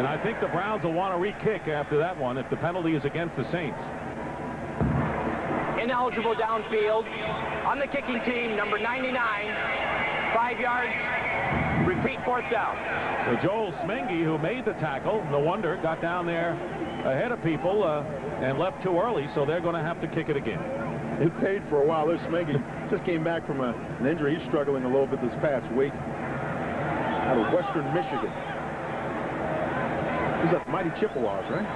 And I think the Browns will want to re-kick after that one if the penalty is against the Saints. Ineligible downfield on the kicking team, number 99. Five yards. Repeat fourth down. So Joel Smeenge, who made the tackle, no wonder, got down there ahead of people uh, and left too early, so they're going to have to kick it again. It paid for a while. This Smeenge just came back from a, an injury. He's struggling a little bit this past week out of Western Michigan. He's at Mighty Chippewas, right?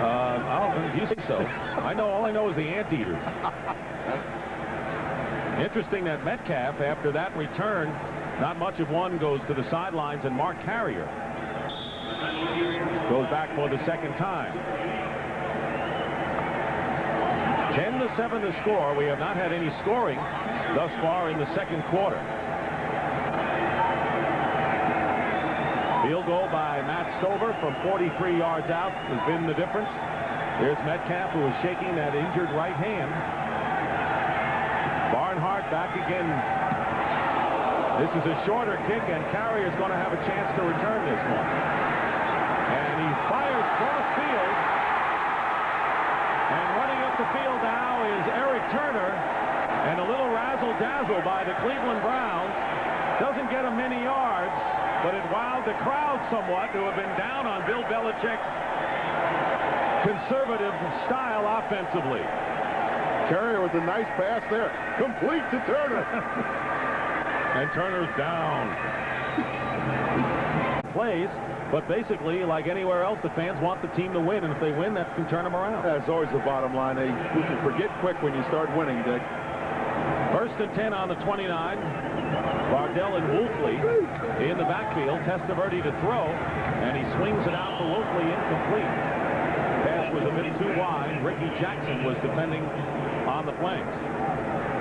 Uh, I don't know. You think so? I know. All I know is the Anteaters. [LAUGHS] Interesting that Metcalf, after that return, not much of one goes to the sidelines, and Mark Carrier goes back for the second time. 10 to 7 to score. We have not had any scoring thus far in the second quarter. Field goal by Matt Stover from 43 yards out has been the difference. Here's Metcalf who is shaking that injured right hand. Barnhart back again this is a shorter kick, and Carrier's going to have a chance to return this one. And he fires cross field. And running up the field now is Eric Turner. And a little razzle-dazzle by the Cleveland Browns. Doesn't get him many yards, but it wowed the crowd somewhat who have been down on Bill Belichick's conservative style offensively. Carrier with a nice pass there. Complete to Turner. [LAUGHS] And Turner's down. [LAUGHS] Plays, but basically, like anywhere else, the fans want the team to win, and if they win, that can turn them around. That's always the bottom line. They you can forget quick when you start winning, Dick. First and 10 on the 29. Vardell and Wolfley in the backfield. Testaverde to throw, and he swings it out to Wolfley incomplete. Pass was a bit too wide. Rickey Jackson was defending on the flanks.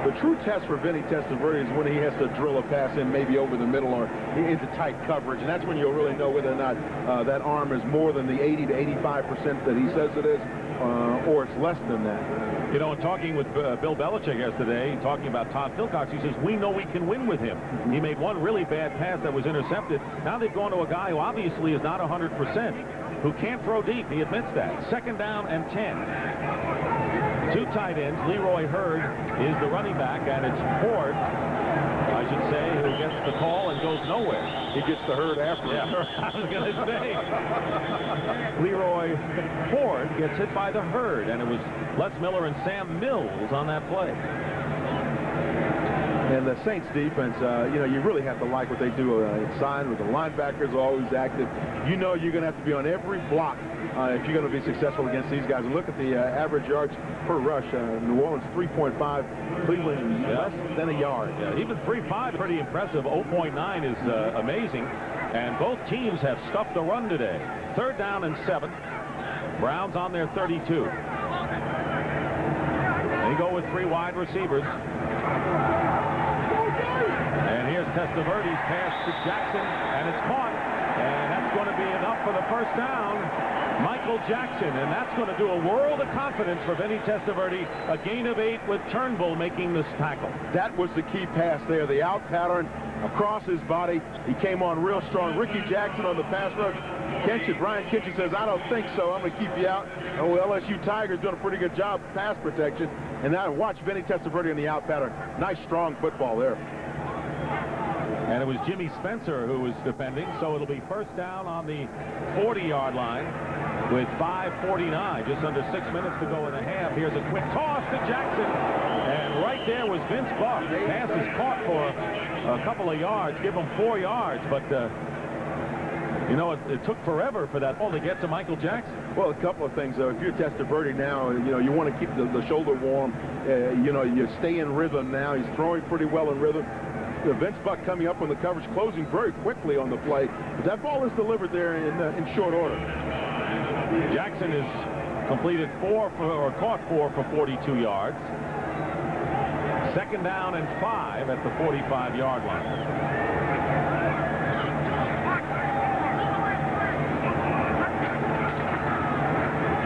The true test for Vinny Testaverde is when he has to drill a pass in maybe over the middle or into tight coverage, and that's when you'll really know whether or not uh, that arm is more than the 80 to 85 percent that he says it is, uh, or it's less than that. You know, in talking with uh, Bill Belichick yesterday, talking about Todd Philcox, he says, we know we can win with him. He made one really bad pass that was intercepted. Now they've gone to a guy who obviously is not 100%, who can't throw deep. He admits that. Second down and 10. Two tight ends. Leroy Hoard is the running back, and it's Ford, I should say, who gets the call and goes nowhere. He gets the Hurd after yeah, [LAUGHS] I was going to say. Leroy Hoard gets hit by the Hurd, and it was Les Miller and Sam Mills on that play. And the Saints defense, uh, you know, you really have to like what they do uh, inside with the linebackers always active. You know you're going to have to be on every block uh, if you're going to be successful against these guys. And look at the uh, average yards per rush. Uh, New Orleans 3.5, Cleveland less than a yard. Yeah, even 3.5 pretty impressive. 0.9 is uh, amazing. And both teams have stuffed the run today. Third down and seven. Browns on their 32. They go with three wide receivers. And here's Testaverde's pass to Jackson, and it's caught. And that's going to be enough for the first down. Michael Jackson, and that's going to do a world of confidence for Vinny Testaverde. A gain of eight with Turnbull making this tackle. That was the key pass there. The out pattern across his body. He came on real strong. Rickey Jackson on the pass rush. Kinchen, Brian Kinchen says, I don't think so. I'm going to keep you out. Oh, LSU Tigers doing a pretty good job pass protection. And now watch Vinny Testaverde in the out pattern. Nice, strong football there. And it was Jimmy Spencer who was defending, so it'll be first down on the 40-yard line with 5.49, just under six minutes to go in the half. Here's a quick toss to Jackson. And right there was Vince Buck. Pass is caught for a couple of yards, give him four yards, but uh, you know, it, it, took forever for that ball to get to Michael Jackson. Well, a couple of things. Uh, if you're Testaverde now, you know, you want to keep the, the shoulder warm. Uh, you know, you stay in rhythm now. He's throwing pretty well in rhythm. Vince Buck coming up on the coverage, closing very quickly on the play. But that ball is delivered there in, uh, in short order. Jackson has completed four for, or caught four for 42 yards. Second down and five at the 45-yard line.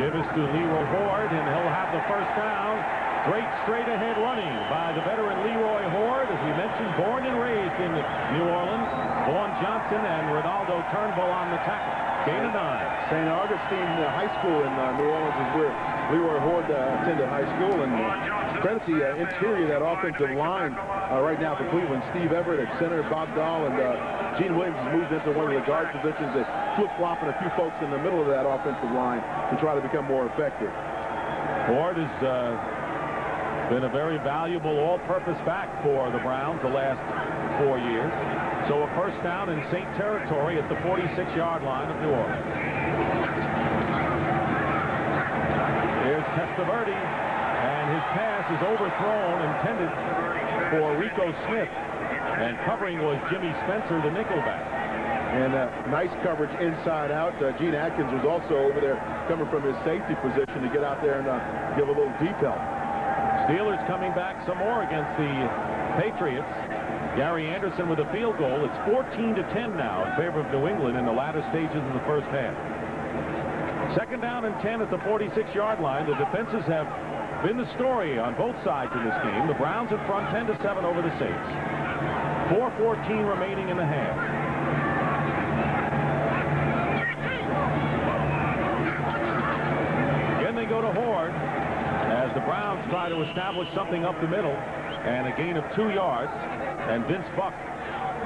Give us to Leroy Hoard, and he'll have the first down. Great straight-ahead running by the veteran Leroy Hoard, as we mentioned, born and raised in New Orleans. Vaughn Johnson and Renaldo Turnbull on the tackle. Gain of nine. St. Augustine uh, High School in uh, New Orleans is where Leroy Hoard uh, attended high school. And uh, credit the uh, interior that offensive line uh, right now for Cleveland. Steve Everitt at center, Bob Dahl, and uh, Gene Williams has moved into one of the guard positions. They flip-flopping a few folks in the middle of that offensive line to try to become more effective. Hoard is been a very valuable all-purpose back for the Browns the last four years. So a first down in Saint territory at the 46-yard line of New Orleans. Here's Testaverde, and his pass is overthrown, intended for Rico Smith. And covering was Jimmy Spencer, the nickelback. And uh, nice coverage inside out. Uh, Gene Atkins was also over there coming from his safety position to get out there and uh, give a little detail. Steelers coming back some more against the Patriots. Gary Anderson with a field goal. It's 14 to 10 now in favor of New England in the latter stages of the first half. Second down and 10 at the 46-yard line. The defenses have been the story on both sides in this game. The Browns in front 10 to 7 over the Saints. 4.14 remaining in the half. Try to establish something up the middle and a gain of two yards and Vince Buck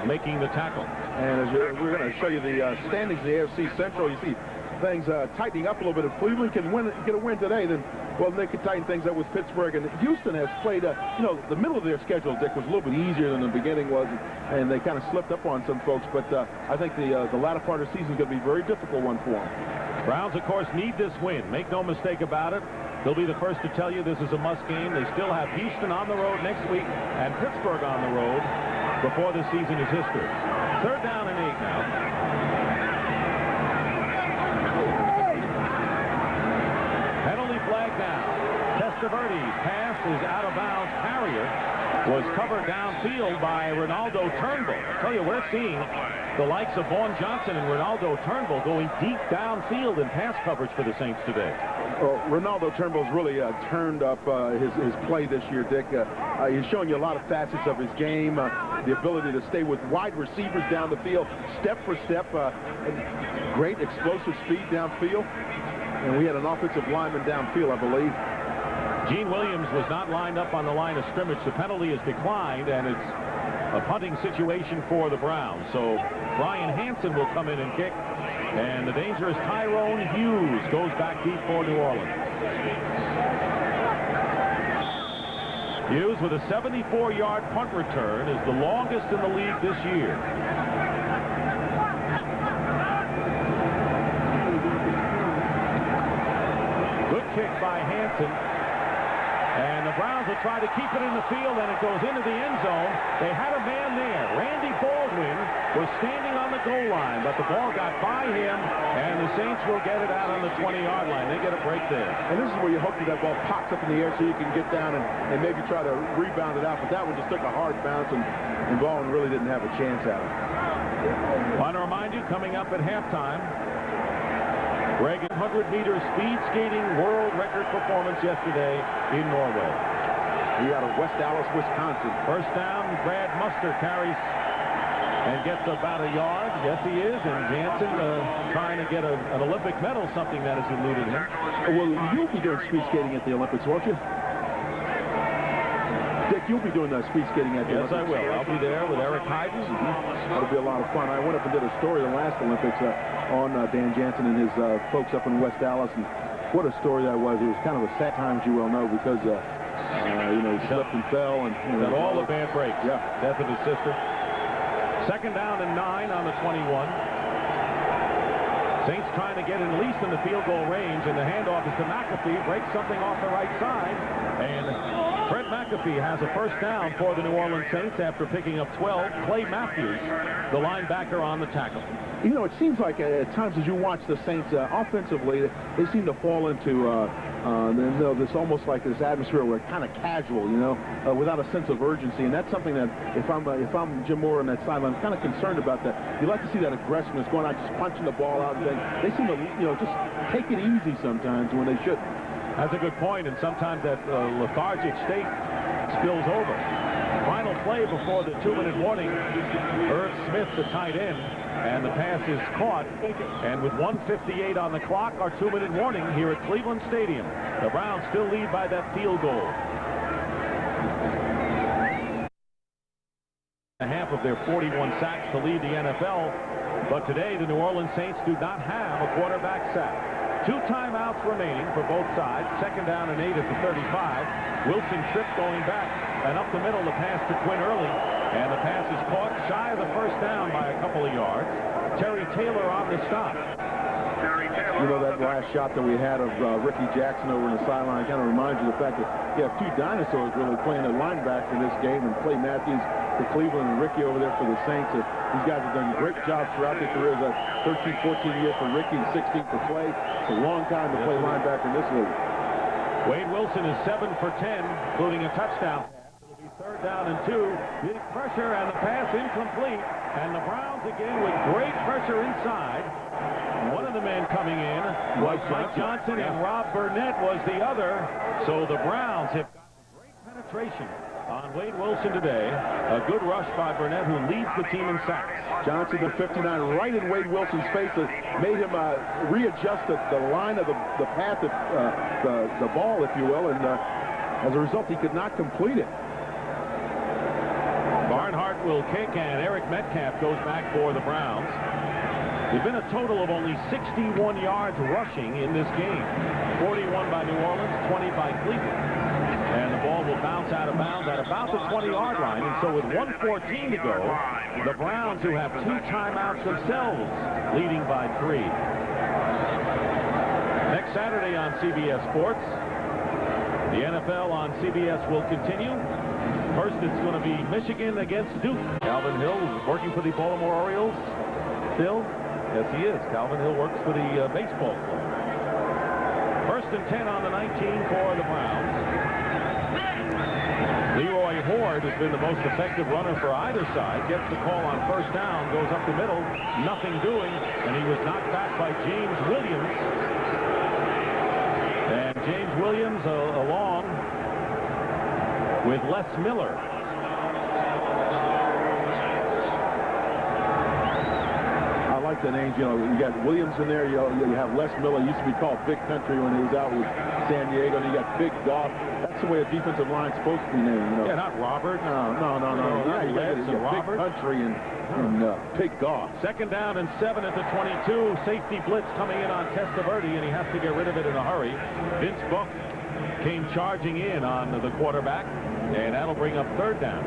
making the tackle. And as we're going to show you the uh, standings of the AFC Central, you see things uh, tightening up a little bit. If Cleveland can win, get a win today, then well, they can tighten things up with Pittsburgh. And Houston has played, uh, you know, the middle of their schedule, Dick, was a little bit easier than the beginning was, and they kind of slipped up on some folks. But uh, I think the uh, the latter part of the season is going to be a very difficult one for them. Browns, of course, need this win. Make no mistake about it. They'll be the first to tell you this is a must game. They still have Houston on the road next week and Pittsburgh on the road before the season is history. Third down and eight now. Testaverde's pass is out of bounds. Carrier was covered downfield by Renaldo Turnbull. I tell you, we're seeing the likes of Vaughn Johnson and Renaldo Turnbull going deep downfield in pass coverage for the Saints today. Well, Renaldo Turnbull's really uh, turned up uh, his, his play this year, Dick. Uh, uh he's showing you a lot of facets of his game, uh, the ability to stay with wide receivers down the field, step for step, uh, great explosive speed downfield. And we had an offensive lineman downfield, I believe. Gene Williams was not lined up on the line of scrimmage. The penalty is declined, and it's a punting situation for the Browns. So Brian Hansen will come in and kick. And the dangerous Tyrone Hughes goes back deep for New Orleans. Hughes with a 74-yard punt return is the longest in the league this year. Good kick by Hansen. Browns will try to keep it in the field, and it goes into the end zone. They had a man there. Randy Baldwin was standing on the goal line, but the ball got by him, and the Saints will get it out on the 20-yard line. They get a break there. And this is where you hope that that ball pops up in the air so you can get down and, and maybe try to rebound it out. But that one just took a hard bounce, and, and Baldwin really didn't have a chance at it. I want to remind you, coming up at halftime, Reagan 100-meter speed skating world record performance yesterday in Norway. He out of West Allis, Wisconsin. First down, Brad Muster carries and gets about a yard. Yes, he is. And Jansen uh, trying to get a, an Olympic medal, something that is eluded him. Well, you'll be doing speed skating at the Olympics, won't you? Dick, you'll be doing that speed skating at the yes, Olympics. Yes, I will. I'll be there with Eric Heiden. Mm -hmm. That'll be a lot of fun. I went up and did a story the last Olympics uh, on uh, Dan Jansen and his uh, folks up in West Allis, and what a story that was. It was kind of a sad time, as you well know, because uh, uh, you know he slipped and fell, and you know, all the bad breaks. Yeah, death of his sister. Second down and nine on the 21. Saints trying to get at least in the field goal range, and the handoff is to McAfee, breaks something off the right side, and Fred McAfee has a first down for the New Orleans Saints after picking up 12. Clay Matthews, the linebacker on the tackle. You know, it seems like at times as you watch the Saints uh, offensively, they seem to fall into uh, uh, this almost like this atmosphere where it's kind of casual, you know, uh, without a sense of urgency. And that's something that if I'm uh, if I'm Jim Mora on that sideline, I'm kind of concerned about that. You like to see that aggressiveness going out, just punching the ball out and things. They seem to, you know, just take it easy sometimes when they should. That's a good point, and sometimes that uh, lethargic state spills over. Final play before the two-minute warning. Irv Smith, the tight end, and the pass is caught. And with 158 on the clock, our two-minute warning here at Cleveland Stadium. The Browns still lead by that field goal. A half of their 41 sacks to lead the NFL. But today, the New Orleans Saints do not have a quarterback sack. Two timeouts remaining for both sides. Second down and eight at the 35. Wilson trips going back. And up the middle, the pass to Quinn Early. And the pass is caught shy of the first down by a couple of yards. Terry Taylor on the stop. You know, that last shot that we had of uh, Rickey Jackson over in the sideline kind of reminds you of the fact that you have two dinosaurs really playing at linebacker in this game, and Clay Matthews for Cleveland and Rickey over there for the Saints. These guys have done great jobs throughout their careers. A 13, 14 year for Rickey, 16 for Clay. It's a long time to play linebacker in this league. Wade Wilson is 7 for 10, including a touchdown. Third down and two. Big pressure and the pass incomplete. And the Browns again with great pressure inside. One of the men coming in was Mike Johnson, and Rob Burnett was the other. So the Browns have got great penetration on Wade Wilson today. A good rush by Burnett, who leads the team in sacks. Johnson, the 59, right in Wade Wilson's face, made him uh, readjust the, the, line of the, the path of uh, the, the ball, if you will, and uh, as a result, he could not complete it. Will kick, and Eric Metcalf goes back for the Browns. There's been a total of only 61 yards rushing in this game. 41 by New Orleans, 20 by Cleveland. And the ball will bounce out of bounds at about the 20-yard line. And so with 114 to go, the Browns, who have two timeouts themselves, leading by three. Next Saturday on CBS Sports, the NFL on CBS will continue. First, it's going to be Michigan against Duke. Calvin Hill working for the Baltimore Orioles. Still, yes, he is. Calvin Hill works for the uh, baseball club. First and 10 on the 19 for the Browns. Leroy Hoard has been the most effective runner for either side. Gets the call on first down, goes up the middle, nothing doing, and he was knocked back by James Williams. And James Williams uh, along with Les Miller. I like the names. You know, you got Williams in there. You, you have Les Miller. Used to be called Big Country when he was out with San Diego. And you got Big Goff. That's the way a defensive line's supposed to be named. You know? Yeah, not Robert. No, no, no, no. No, yeah, you got, Les you and got Big Robert. Country and, and uh, Big Goff. Second down and seven at the 22. Safety blitz coming in on Testaverde, and he has to get rid of it in a hurry. Vince Buck came charging in on the quarterback, and that'll bring up third down.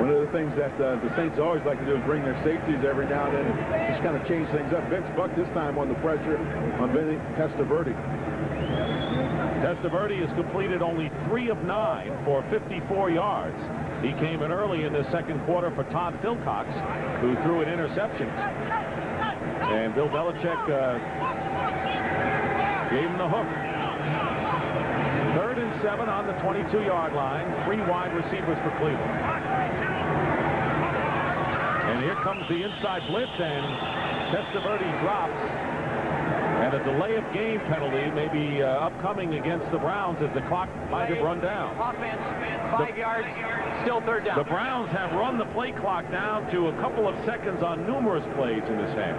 One of the things that uh, the Saints always like to do is bring their safeties every now and then and just kind of change things up. Vince Buck this time on the pressure on Vinny Testaverde. Testaverde has completed only three of nine for 54 yards. He came in early in the second quarter for Todd Philcox, who threw an interception. And Bill Belichick uh, gave him the hook. On the 22-yard line. Three wide receivers for Cleveland. And here comes the inside blitz, and Testaverde drops. And a delay of game penalty may be uh, upcoming against the Browns as the clock might have run down. Offense, five yards, still third down. The Browns have run the play clock down to a couple of seconds on numerous plays in this half.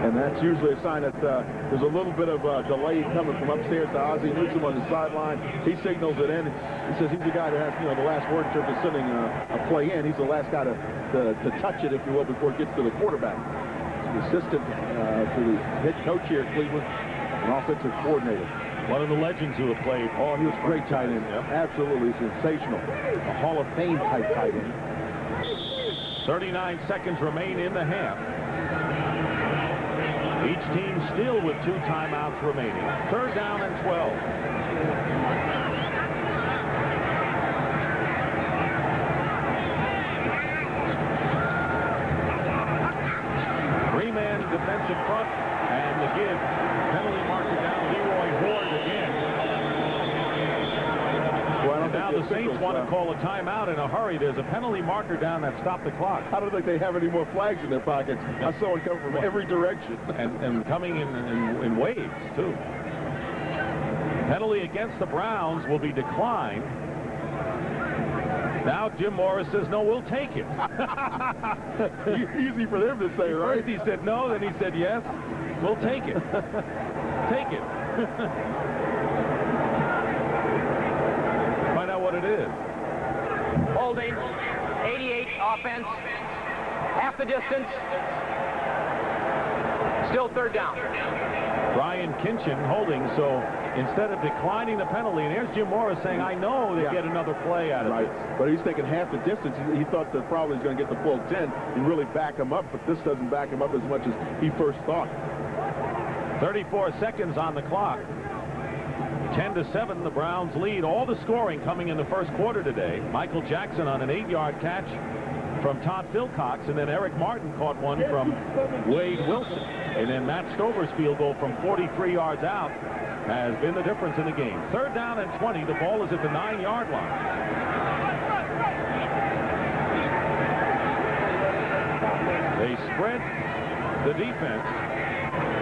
And that's usually a sign that uh, there's a little bit of uh, delay coming from upstairs to Ozzie Newsome on the sideline. He signals it in. He says he's the guy that has, you know, the last word in terms of sending uh, a play in. He's the last guy to, to, to touch it, if you will, before it gets to the quarterback. The assistant uh, to the head coach here at Cleveland, an offensive coordinator. One of the legends who have played. Oh, he was a great tight end. Yep. Absolutely sensational. A Hall of Fame type tight end. 39 seconds remain in the half. Each team still with two timeouts remaining. Third down and 12. Three-man defensive front and the give. Penalty marker down Leroy Hoard again. Well, I don't Now think the Saints officials, want to call a timeout in a hurry. There's a penalty marker down that stopped the clock. I don't think they have any more flags in their pockets. I saw it come from every direction. and, and coming in, in, in waves, too. Penalty against the Browns will be declined. Now Jim Mora says, no, we'll take it. [LAUGHS] Easy for them to say, right? First he said no, then he said yes. We'll take it. [LAUGHS] take it. [LAUGHS] Find out what it is. Holding, 88 offense, half the distance, still third down. Brian Kinchen holding, so instead of declining the penalty, and here's Jim Mora saying, I know they Yeah. get another play out of Right. it. But he's thinking half the distance. He, he thought that probably he's going to get the full 10 and really back him up, but this doesn't back him up as much as he first thought. 34 seconds on the clock. 10 to 7, the Browns lead. All the scoring coming in the first quarter today. Michael Jackson on an eight-yard catch from Todd Philcox, and then Eric Martin caught one from Wade Wilson. And then Matt Stover's field goal from 43 yards out has been the difference in the game. Third down and 20. The ball is at the nine-yard line. They spread the defense.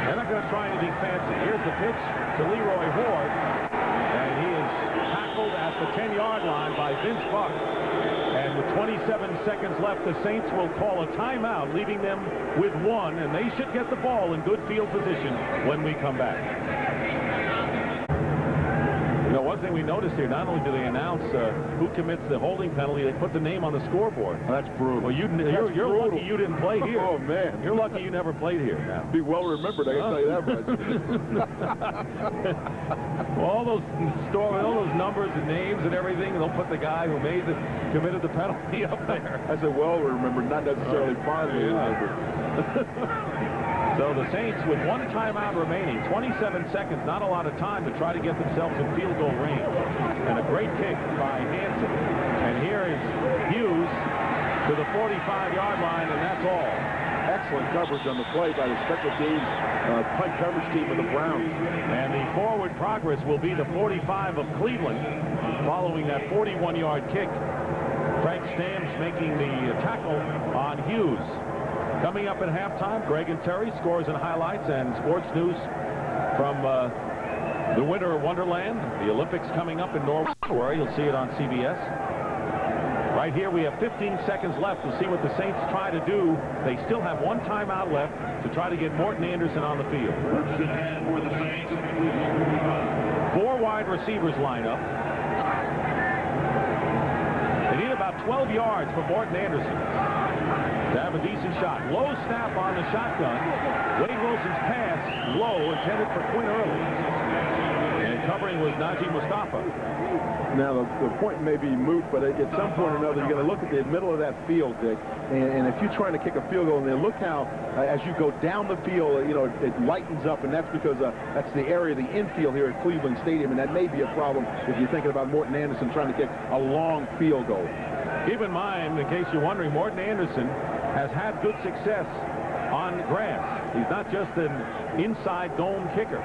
They're not going to try anything fancy. Here's the pitch to Leroy Hoard. And he is tackled at the 10-yard line by Vince Buck. And with 27 seconds left, the Saints will call a timeout, leaving them with one, and they should get the ball in good field position when we come back. Know, one thing we noticed here, not only do they announce uh, who commits the holding penalty, they put the name on the scoreboard. That's brutal. Well, you, you're, you're brutal. lucky you didn't play here. Oh, man. You're lucky you never played here now. [LAUGHS] Be well remembered, I can tell you that much. well, [LAUGHS] all those story, all those numbers and names and everything, they'll put the guy who made the committed the penalty [LAUGHS] up there. I said well remembered, not necessarily fondly remembered. So the Saints with one timeout remaining, 27 seconds, not a lot of time to try to get themselves in field goal range. And a great kick by Hansen. And here is Hughes to the 45-yard line, and that's all. excellent coverage on the play by the special teams uh, punt coverage team of the Browns. And the forward progress will be the 45 of Cleveland following that 41-yard kick. Frank Stamps making the tackle on Hughes. Coming up at halftime, Greg and Terry scores and highlights and sports news from uh, the Winter Wonderland. The Olympics coming up in Norway. You'll see it on CBS. Right here, we have 15 seconds left to see what the Saints try to do. They still have one timeout left to try to get Morten Andersen on the field. Four wide receivers line up. They need about 12 yards for Morten Andersen to have a decent shot. Low snap on the shotgun. Wade Wilson's pass low, intended for Quinn Early. And covering was Najee Mustafaa. Now, the, the, point may be moot, but at, at some point or another, you're going to look at the middle of that field, Dick. And, and if you're trying to kick a field goal, then look how, uh, as you go down the field, you know, it, it lightens up, and that's because uh, that's the area, of the infield here at Cleveland Stadium, and that may be a problem if you're thinking about Morten Andersen trying to kick a long field goal. Keep in mind, in case you're wondering, Morten Andersen has had good success on grass. He's not just an inside dome kicker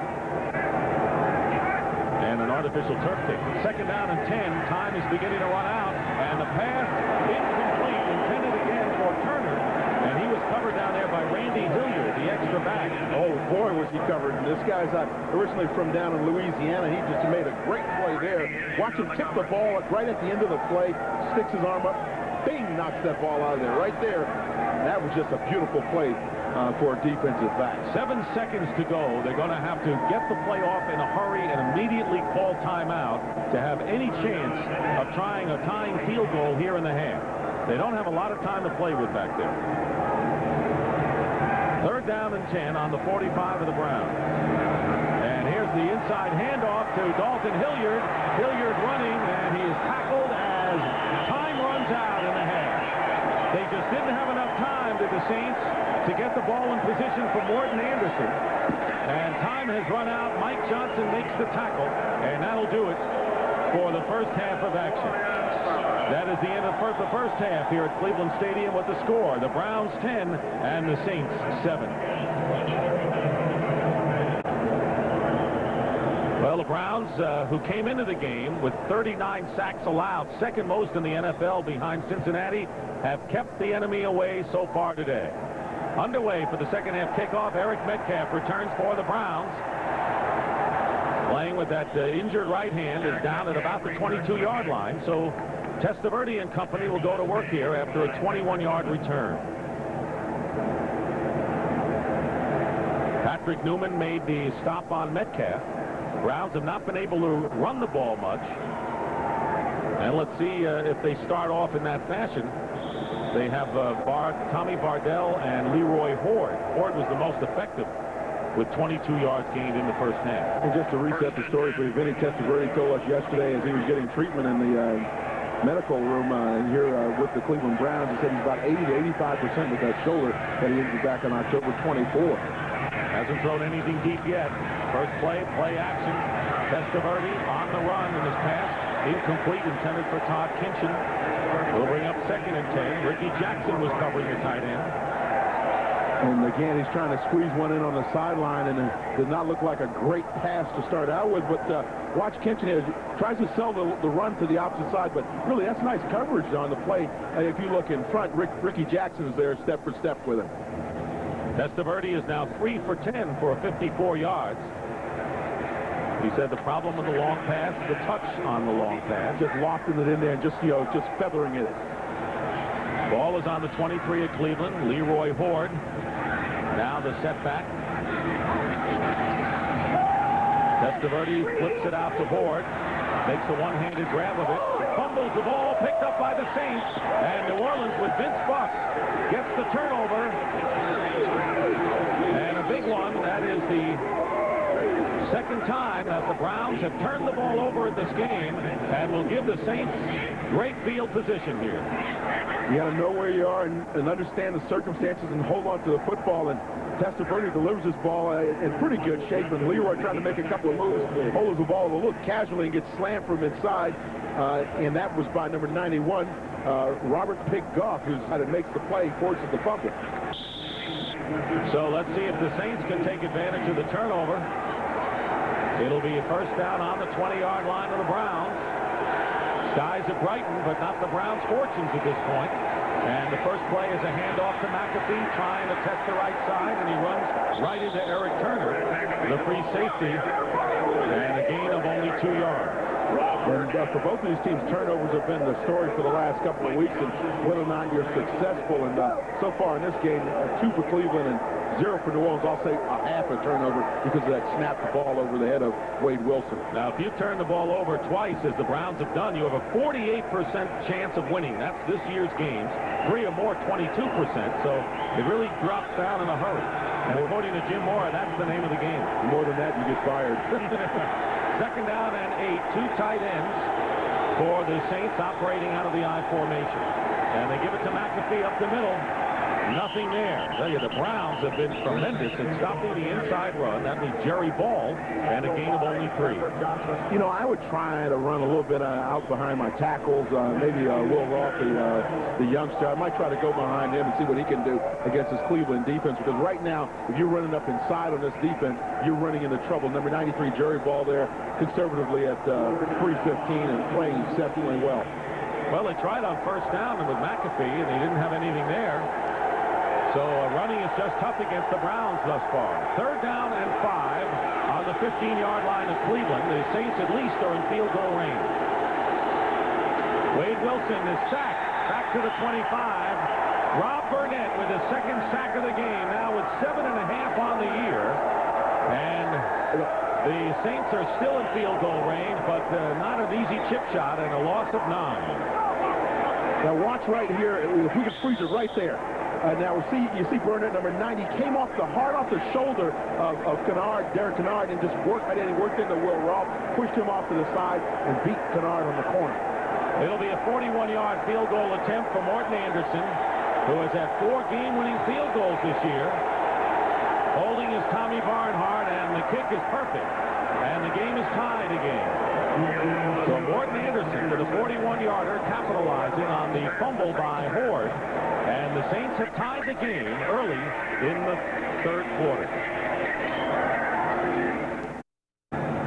and an artificial turf kick. Second down and 10. Time is beginning to run out. And the pass incomplete, intended again for Turner. And he was covered down there by Randy Hilliard, the extra back. Oh, boy, was he covered. This guy's uh, originally from down in Louisiana. He just made a great play there. Watch him tip the ball right at the end of the play, sticks his arm up, bing, knocks that ball out of there. Right there. That was just a beautiful play uh, for a defensive back. Seven seconds to go. They're going to have to get the play off in a hurry and immediately call timeout to have any chance of trying a tying field goal here in the half. They don't have a lot of time to play with back there. Third down and 10 on the 45 of the Browns. And here's the inside handoff to Dalton Hilliard. Hilliard running, and he is tackled as time runs out in the half. They just didn't have enough time, did the Saints, to get the ball in position for Andersen. And time has run out. Mike Johnson makes the tackle, and that'll do it for the first half of action. That is the end of the first half here at Cleveland Stadium with the score. The Browns 10 and the Saints 7. Well, the Browns, uh, who came into the game with 39 sacks allowed, second most in the NFL behind Cincinnati, have kept the enemy away so far today. Underway for the second half kickoff, Eric Metcalf returns for the Browns. Playing with that uh, injured right hand is down at about the 22-yard line, so Testaverde and company will go to work here after a 21-yard return. Patrick Newman made the stop on Metcalf. Browns have not been able to run the ball much. And let's see uh, if they start off in that fashion. They have uh, Tommy Vardell and Leroy Hoard. Hoard was the most effective with 22 yards gained in the first half. And just to reset the story for you, Vinny Testaverde told us yesterday as he was getting treatment in the uh, medical room uh, here uh, with the Cleveland Browns. He said he's about 80 to 85 percent with that shoulder that he injured back on October 24. Hasn't thrown anything deep yet. First play, play action. Testaverde on the run in his pass. Incomplete, intended for Todd Kinchen. We'll bring up second and 10. Rickey Jackson was covering the tight end. And again, he's trying to squeeze one in on the sideline, and it does not look like a great pass to start out with. But uh, watch Kinchen here. Tries to sell the, the, run to the opposite side, but really that's nice coverage on the play. If you look in front, Rick, Jackson is there step for step with him. Testaverde is now 3 for 10 for 54 yards. He said the problem with the long pass, is the touch on the long pass. Just lofting it in there and just, you know, just feathering it. Ball is on the 23 of Cleveland. Leroy Hoard. Now the setback. Testaverde flips it out to Hoard. Makes a one-handed grab of it. Fumbles the ball, picked up by the Saints. And New Orleans with Vince Buck gets the turnover. And a big one. That is the second time that the Browns have turned the ball over in this game and will give the Saints great field position here. You got to know where you are and, and, understand the circumstances and hold on to the football. And Testaverde delivers his ball in pretty good shape. And Leroy trying to make a couple of moves, holds the ball a little casually and gets slammed from inside. Uh, and that was by number 91, uh, Robert Pig Goff, who's how it makes the play, forces the fumble. So let's see if the Saints can take advantage of the turnover. It'll be a first down on the 20-yard line of the Browns. Skies are brightened, but not the Browns' fortunes at this point. And the first play is a handoff to McAfee, trying to test the right side, and he runs right into Eric Turner, the free safety, and a gain of only two yards. And uh, for both of these teams, turnovers have been the story for the last couple of weeks, and whether or not you're successful. And uh, so far in this game, uh, two for Cleveland and zero for New Orleans. I'll say a half a turnover because of that snap the ball over the head of Wade Wilson. Now, if you turn the ball over twice, as the Browns have done, you have a 48% chance of winning. That's this year's games. Three or more, 22%. So it really drops down in a hurry. And according to Jim Mora, that's the name of the game. More than that, you get fired. [LAUGHS] Second down and eight, two tight ends for the Saints operating out of the I formation. And they give it to McAfee up the middle. Nothing there. I tell you, the Browns have been tremendous in stopping the inside run. That means Jerry Ball and a gain of only three. You know, I would try to run a little bit uh, out behind my tackles. Uh, maybe uh, Will Roaf, the, uh, the youngster, I might try to go behind him and see what he can do against this Cleveland defense. Because right now, if you're running up inside on this defense, you're running into trouble. Number 93, Jerry Ball there, conservatively at uh, 315 and playing exceptionally well. Well, they tried on first down and with McAfee, and they didn't have anything there. So uh, running is just tough against the Browns thus far. Third down and five on the 15-yard line of Cleveland. The Saints at least are in field goal range. Wade Wilson is sacked. Back to the 25. Rob Burnett with his second sack of the game. Now with seven and a half on the year. And the Saints are still in field goal range, but uh, not an easy chip shot and a loss of nine. Now watch right here. If we could freeze it right there. Uh, now see, you see Burnett, number 90, came off the hard off the shoulder of, of Kennard, Derek Kennard, and just worked right in. He worked into Will Roaf, pushed him off to the side, and beat Kennard on the corner. It'll be a 41-yard field goal attempt for Morten Andersen, who has had four game-winning field goals this year. Holding is Tommy Barnhart, and the kick is perfect. And the game is tied again. So Morten Andersen with a 41-yarder capitalizing on the fumble by Hoard. And the Saints have tied the game early in the third quarter.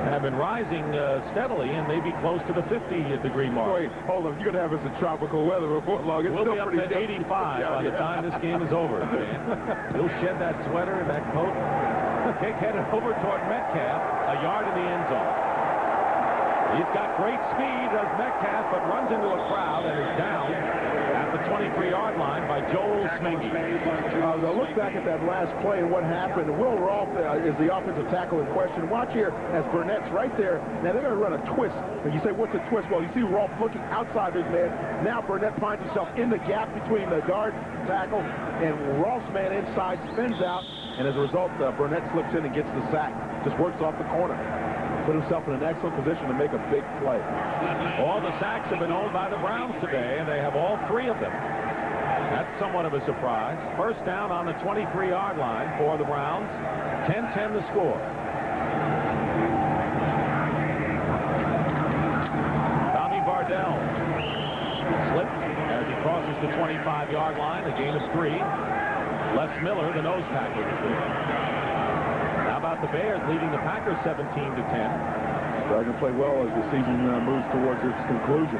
Have been rising uh, steadily and maybe close to the 50-degree mark. Wait, hold on. You're going to have us in tropical weather before long. It's we'll still be up pretty at 85 [LAUGHS] by the time this game is over. He'll shed that sweater and that coat. Kick headed over toward Metcalf, a yard in the end zone. He's got great speed, does Metcalf, but runs into a crowd and is down at the 23-yard line by Joel Smeenge. Uh, look back at that last play and what happened. Will Roaf uh, is the offensive tackle in question. Watch here as Burnett's right there. Now they're going to run a twist. And you say, what's a twist? Well, you see Roaf looking outside his man. Now Burnett finds himself in the gap between the guard tackle and Roaf's man inside spins out. And as a result, uh, Burnett slips in and gets the sack. Just works off the corner. Put himself in an excellent position to make a big play. All the sacks have been owned by the Browns today, and they have all three of them. That's somewhat of a surprise. First down on the 23-yard line for the Browns. 10-10 the score. Tommy Vardell slipped as he crosses the 25-yard line, a gain of three. Les Miller, the nose tackle. How about the Bears leading the Packers 17 to 10? Starting to play well as the season uh, moves towards its conclusion.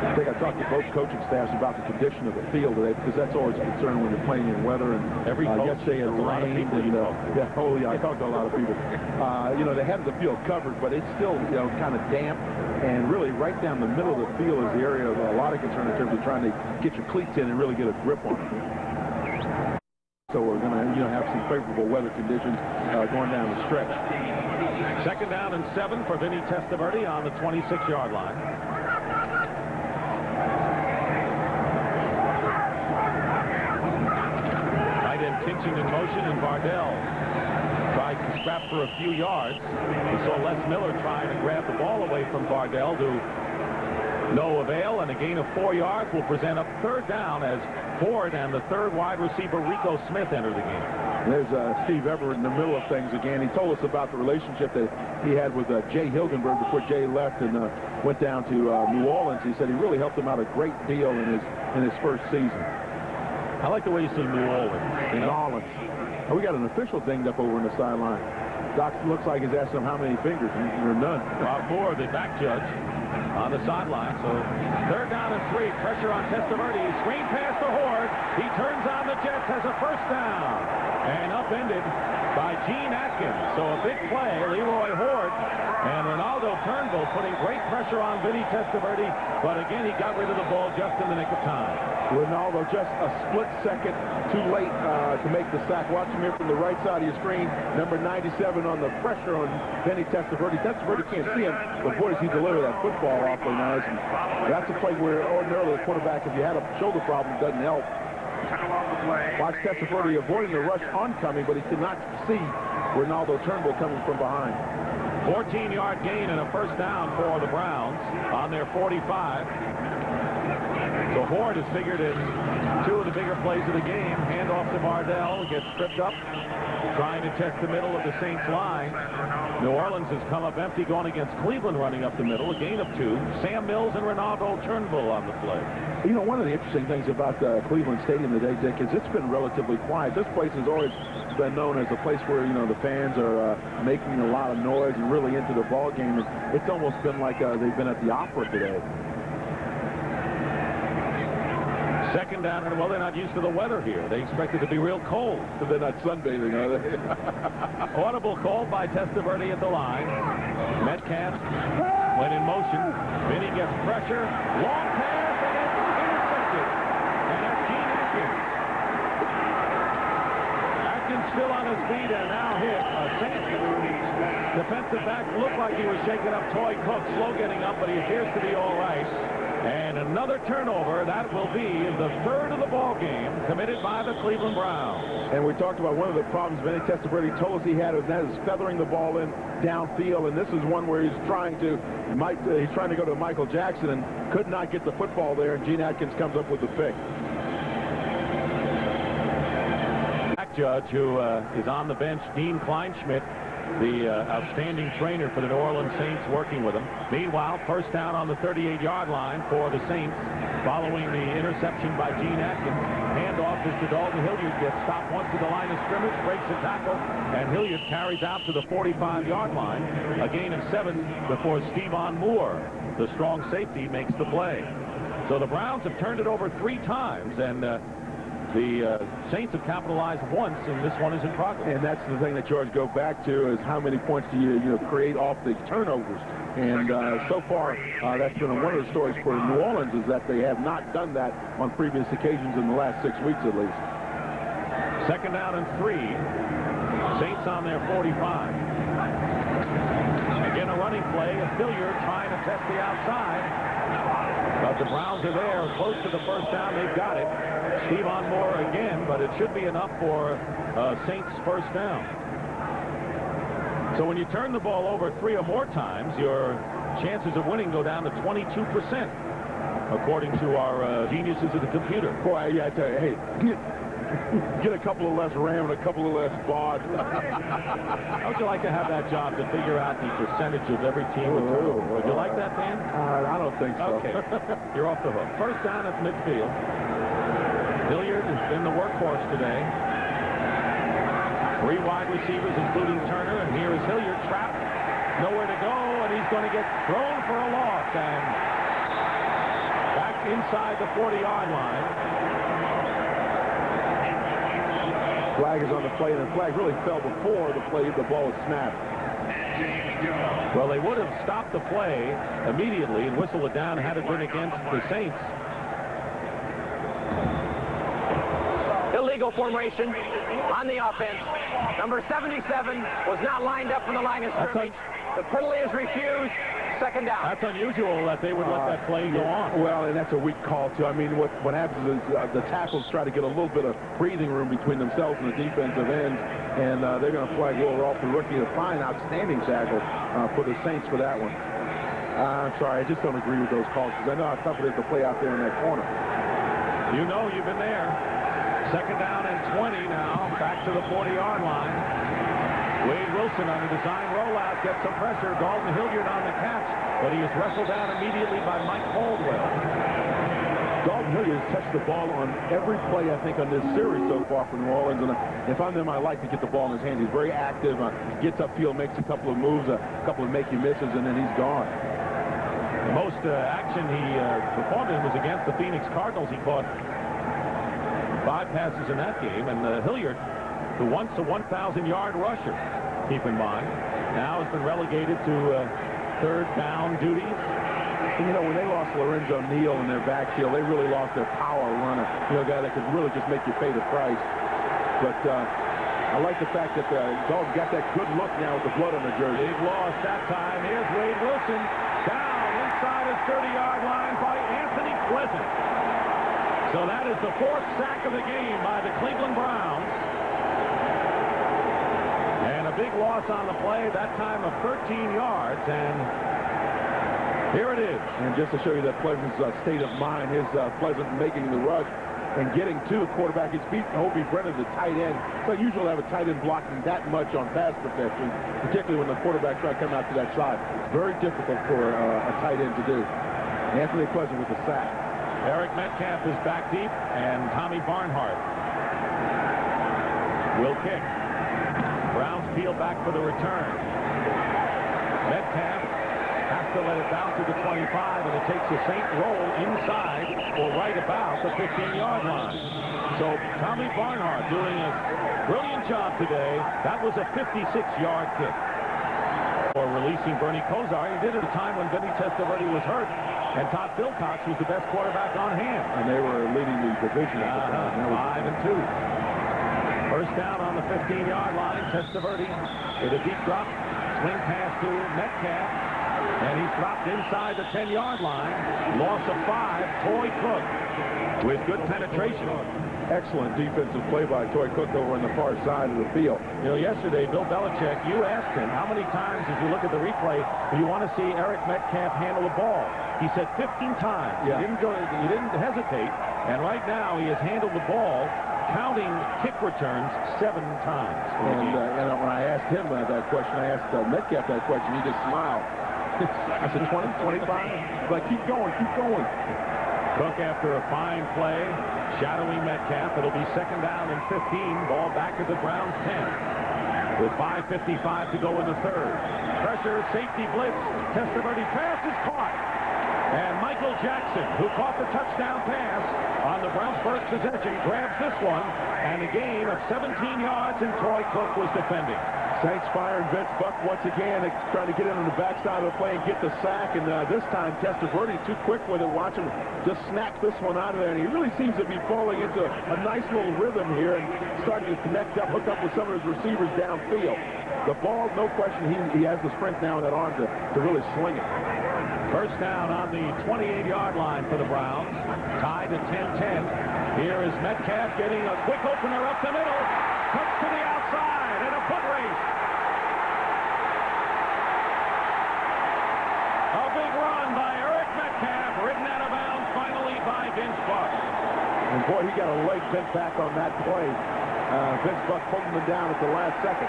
I think I talked to both coaching staffs about the condition of the field today because that's always a concern when you're playing in weather. And Every uh, coach, yesterday it a lot of rained. people you and, uh, talk yeah, oh yeah, I talked to a lot of people. [LAUGHS] Uh, you know, they have the field covered, but it's still you know kind of damp. And really, right down the middle of the field is the area of a lot of concern in terms of trying to get your cleats in and really get a grip on it. So we're going to, you know, have some favorable weather conditions uh, going down the stretch. Second down and seven for Vinny Testaverde on the 26-yard line. In motion, and Vardell tried to scrap for a few yards. We saw Les Miller trying to grab the ball away from Vardell to no avail, and a gain of four yards will present up third down as Ford and the third wide receiver Rico Smith enter the game. There's uh, Steve Everitt in the middle of things again. He told us about the relationship that he had with uh, Jay Hilgenberg before Jay left and uh, went down to uh, New Orleans. He said he really helped him out a great deal in his in his first season. I like the way you say New Orleans. New Orleans. Oh, we got an official dinged up over in the sideline. Doc looks like he's asking him how many fingers, and there are none. Bob Moore, the back judge, on the sideline. So third down and three. Pressure on Testaverde. Screen pass to Hoard. He turns on the Jets, has a first down. And upended by Gene Atkins. So a big play. Leroy Hoard and Renaldo Turnbull putting great pressure on Vinny Testaverde. But again, he got rid of the ball just in the nick of time. Renaldo just a split second too late uh, to make the sack. Watch him here from the right side of your screen. Number 97 on the pressure on Vinny Testaverde. Testaverde can't see him, but boy, does he deliver that football awfully nice. And that's a play where ordinarily the quarterback, if you had a shoulder problem, doesn't help. Watch Testaverde avoiding the rush oncoming, but he could not see Renaldo Turnbull coming from behind. 14-yard gain and a first down for the Browns on their 45. So Hoard has figured in two of the bigger plays of the game. Handoff to Vardell, gets tripped up, trying to test the middle of the Saints line. New Orleans has come up empty going against Cleveland running up the middle, a gain of two. Sam Mills and Renaldo Turnbull on the play. You know, one of the interesting things about uh, Cleveland Stadium today, Dick, is it's been relatively quiet. This place has always been known as a place where, you know, the fans are uh, making a lot of noise and really into the ball game. It's almost been like uh, they've been at the opera today. Second down, and well, they're not used to the weather here. They expect it to be real cold. [LAUGHS] They're not sunbathing, are they? [LAUGHS] Audible call by Testaverde at the line. Metcalf went in motion. Vinny gets pressure. Long pass, and it's intercepted. And that's Gene Atkins. Atkins still on his feet and now hit a defensive back. Looked like he was shaking up Toi Cook. Slow getting up, but he appears to be all right. And another turnover. That will be the third of the ball game committed by the Cleveland Browns. And we talked about one of the problems Vinny Testaverde told us he had, and that is feathering the ball in downfield. And this is one where he's trying to, might, uh, he's trying to go to Michael Jackson and could not get the football there. And Gene Atkins comes up with the pick. Back judge who uh, is on the bench, Dean Kleinschmidt the uh, outstanding trainer for the New Orleans Saints working with him. Meanwhile, first down on the 38-yard line for the Saints following the interception by Gene Atkins. Handoff is to Dalton Hilliard. Gets stopped once to the line of scrimmage, breaks a tackle, and Hilliard carries out to the 45-yard line. A gain of seven before Stevon Moore, the strong safety, makes the play. So the Browns have turned it over three times, and uh, the uh, Saints have capitalized once, and this one is in progress. And that's the thing that George go back to is how many points do you, you know, create off the turnovers. And uh, so far, uh, that's been one of the stories for New Orleans is that they have not done that on previous occasions in the last six weeks at least. Second down and three. Saints on their 45. Again, a running play. A Hilliard trying to test the outside. But the Browns are there, close to the first down. They've got it. Stevon Moore again, but it should be enough for uh, Saints first down. So when you turn the ball over three or more times, your chances of winning go down to 22%, according to our uh, geniuses of the computer. Boy, yeah, I tell you, hey, get a couple of less RAM and a couple of less baud. [LAUGHS] How would you like to have that job to figure out the percentage of every team with turnover? Would you like that, Dan? Uh, I don't think so. Okay. [LAUGHS] You're off the hook. First down at midfield. Been the workhorse today. Three wide receivers, including Turner, and here is Hilliard trapped. Nowhere to go, and he's going to get thrown for a loss. And back inside the 40-yard line. Flag is on the play, and the flag really fell before the play. The ball was snapped. Well, they would have stopped the play immediately and whistled it down had it been against the Saints. Illegal formation on the offense. Number 77 was not lined up from the line of scrimmage. The penalty is refused. Second down. That's unusual that they would let that play go on. Well, and that's a weak call, too. I mean, what, what happens is uh, the tackles try to get a little bit of breathing room between themselves and the defensive end, and uh, they're going to flag Willie Roaf the rookie. A fine, outstanding tackle uh, for the Saints for that one. Uh, I'm sorry, I just don't agree with those calls because I know how tough it is to play out there in that corner. You know you've been there. Second down and 20 now. Back to the 40-yard line. Wade Wilson on a design rollout gets some pressure. Dalton Hilliard on the catch, but he is wrestled down immediately by Mike Caldwell. Dalton Hilliard has touched the ball on every play, I think, on this series so far for New Orleans. And if I'm them, I like to get the ball in his hand. He's very active, uh, gets upfield, makes a couple of moves, a couple of makey misses, and then he's gone. The most uh, action he uh, performed in was against the Phoenix Cardinals. He caught five passes in that game, and uh, Hilliard who once a 1,000-yard rusher, keep in mind, now has been relegated to uh, third down duties. And, you know, when they lost Lorenzo Neal in their backfield, they really lost their power runner. You know, a guy that could really just make you pay the price. But uh, I like the fact that uh, dog got that good look now with the blood on the jersey. Big loss that time. Here's Wade Wilson down inside his 30-yard line by Anthony Pleasant. So that is the fourth sack of the game by the Cleveland Browns And a big loss on the play, that time of 13 yards, and here it is. And just to show you that Pleasant's uh, state of mind, his uh, Pleasant making the rush and getting to the quarterback. He's beating Hoby Brenner, the tight end. It's unusual to have a tight end blocking that much on pass protection, particularly when the quarterback try to come out to that side. Very difficult for uh, a tight end to do. Anthony Pleasant with the sack. Eric Metcalf is back deep, and Tommy Barnhart will kick. Browns peel back for the return. Metcalf has to let it bounce to the 25, and it takes a Saint roll inside or right about the 15-yard line. So Tommy Barnhart doing a brilliant job today. That was a 56-yard kick. For releasing Bernie Kosar. He did it at a time when Vinny Testaverde was hurt. And Todd Philcox was the best quarterback on hand. And they were leading the division at the time. Uh. Five and two. First down on the 15-yard line. Testaverde with a deep drop. Swing pass to Metcalf. And he's dropped inside the 10-yard line. Loss of five. Toi Cook with good penetration. Excellent defensive play by Toi Cook over on the far side of the field. You know, yesterday, Bill Belichick, you asked him how many times, as you look at the replay, do you want to see Eric Metcalf handle the ball? He said 15 times. Yeah. He didn't go. He didn't hesitate. And right now, he has handled the ball counting kick returns seven times. And, uh, and when I asked him uh, that question, I asked uh, Metcalf that question, he just smiled. [LAUGHS] I said, 20, 25? But keep going, keep going. Cook after a fine play, shadowing Metcalf. It'll be second down and 15. Ball back at the Browns 10. With 5.55 to go in the third. Pressure, safety blitz. Testaverde pass is caught. And Michael Jackson, who caught the touchdown pass on the Browns' first possession, grabs this one, and a gain of 17 yards, and Toi Cook was defending. Saints firing Vince Buck once again, trying to get in on the backside of the play and get the sack. And uh, this time, Testaverde too quick with it. Watch just snap this one out of there. And he really seems to be falling into a nice little rhythm here and starting to connect up, hook up with some of his receivers downfield. The ball, no question, he, he has the strength now in that arm to, to really sling it. First down on the 28-yard line for the Browns. Tied at 10-10. Here is Metcalf getting a quick opener up the middle. Cuts to the outside and a foot race. A big run by Eric Metcalf, ridden out of bounds finally by Vince Buck. And boy, he got a leg bent back on that play. Uh, Vince Buck pulled him down at the last second.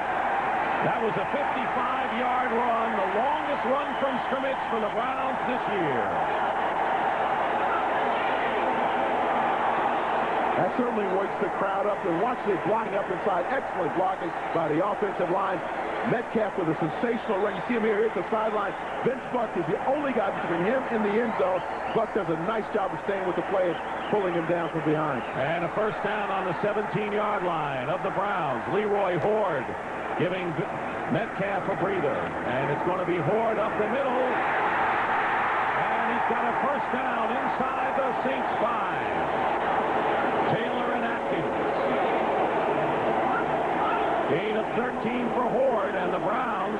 That was a 55-yard run, the longest run from scrimmage for the Browns this year. That certainly wakes the crowd up. And watch the blocking up inside. Excellent blocking by the offensive line. Metcalf with a sensational run. You see him here at the sideline. Vince Buck is the only guy between him and the end zone. Buck does a nice job of staying with the play and pulling him down from behind. And a first down on the 17-yard line of the Browns. Leroy Hoard giving Metcalf a breather. And it's going to be Hoard up the middle. And he's got a first down inside the Saints five. Taylor and Atkins. Gain of 13 for Hoard, and the Browns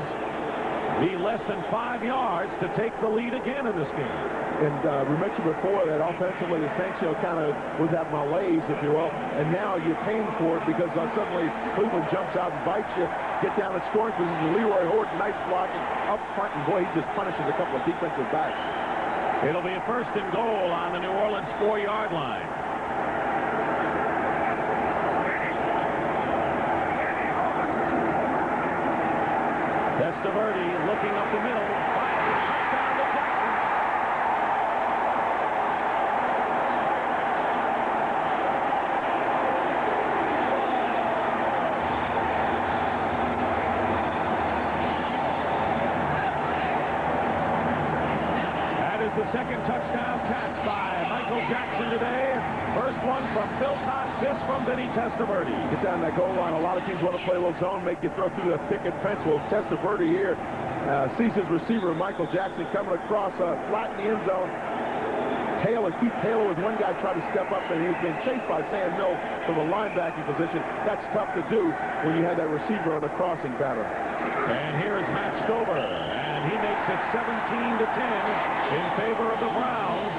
be less than five yards to take the lead again in this game. And uh, we mentioned before that offensively, the Saints, you know, kind of was that malaise, if you will. And now you're paying for it because uh, suddenly Cleveland jumps out and bites you, get down at scoring position. Leroy Hoard, nice blocking up front, and boy, he just punishes a couple of defensive backs. It'll be a first and goal on the New Orleans four-yard line. Testaverde looking up the middle. The second touchdown catch by Michael Jackson today. First one from Philcox, this from Vinny Testaverde. Get down that goal line. A lot of teams want to play a little zone, make you throw through the picket fence. Well, Testaverde here uh, sees his receiver, Michael Jackson, coming across uh, flat in the end zone. Taylor, Keith Taylor was one guy trying to step up, and he's been chased by Sam Mills from a linebacking position. That's tough to do when you have that receiver on the crossing pattern. And here is Matt Stover, and he makes it 17 to 10 in favor of the Browns.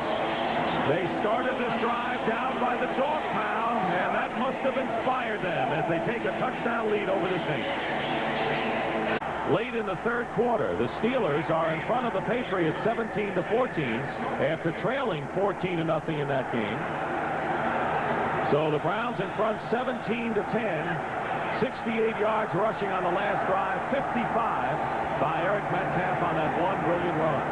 They started this drive down by the dog pound, and that must have inspired them as they take a touchdown lead over the Saints. Late in the third quarter, the Steelers are in front of the Patriots 17 to 14 after trailing 14 to nothing in that game. So the Browns in front 17 to 10. 68 yards rushing on the last drive, 55 by Eric Metcalf on that one brilliant run.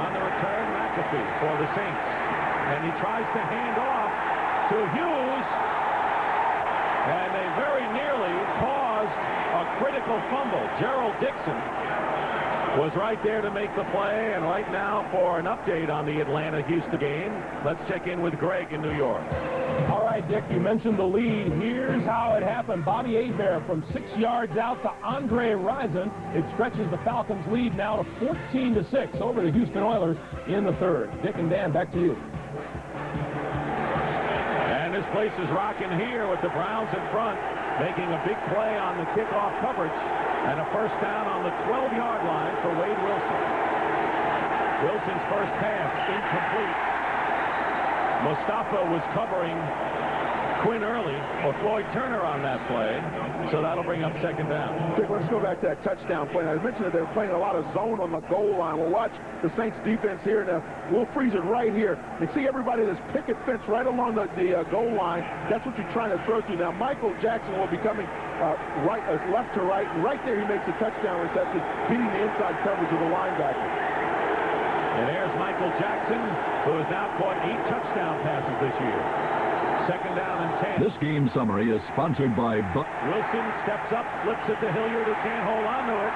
On the return, McAfee for the Saints. And he tries to hand off to Hughes. And they very nearly a critical fumble. Gerald Dixon was right there to make the play. And right now for an update on the Atlanta-Houston game, let's check in with Greg in New York. All right, Dick, you mentioned the lead. Here's how it happened. Bobby Hebert from six yards out to Andre Rison. It stretches the Falcons' lead now to 14 to 6 over the Houston Oilers in the third. Dick and Dan, back to you. And this place is rocking here with the Browns in front, making a big play on the kickoff coverage and a first down on the 12-yard line for Wade Wilson. Wilson's first pass incomplete. Mustafaa was covering Quinn Early or Floyd Turner on that play, so that'll bring up second down. Dick, let's go back to that touchdown play. I mentioned that they were playing a lot of zone on the goal line. We'll watch the Saints defense here. Now, we'll freeze it right here. You see everybody this picket fence right along the, the uh, goal line. That's what you're trying to throw to. Now, Michael Jackson will be coming uh, right, uh, left to right. And right there, he makes a touchdown reception, beating the inside coverage of the linebacker. And there's Michael Jackson, who has now caught eight touchdown passes this year. Second down and 10. This game summary is sponsored by Buck. Wilson steps up, flips it to Hilliard, who can't hold on to it.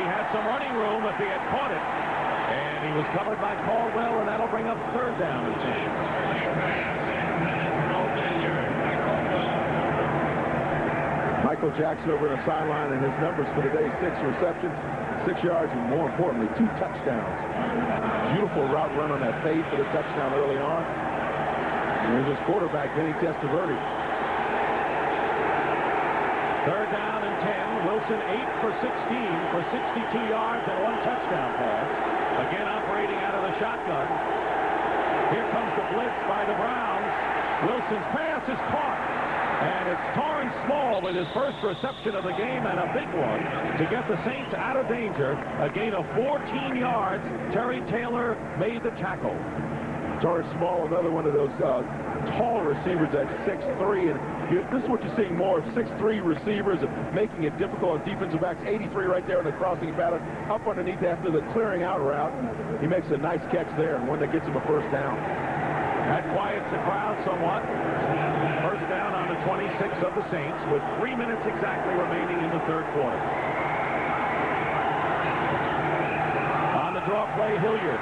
He had some running room if he had caught it. And he was covered by Caldwell, and that'll bring up third down Michael Jackson over on the sideline, and his numbers for the day, six receptions, six yards, and more importantly, two touchdowns. Beautiful route run on that fade for the touchdown early on. And here's his quarterback, Vinny Testaverde. Third down and 10. Wilson 8 for 16 for 62 yards and one touchdown pass. Again operating out of the shotgun. Here comes the blitz by the Browns. Wilson's pass is caught. And it's Torrance Small with his first reception of the game and a big one to get the Saints out of danger. A gain of 14 yards. Terry Taylor made the tackle. Torrance Small, another one of those uh, tall receivers at 6'3", and you, this is what you're seeing more of 6'3 receivers making it difficult on defensive backs. 83 right there in the crossing pattern, up underneath after the clearing out route. He makes a nice catch there, and one that gets him a first down. That quiets the crowd somewhat. First down on the 26 of the Saints with three minutes exactly remaining in the third quarter. On the draw play, Hilliard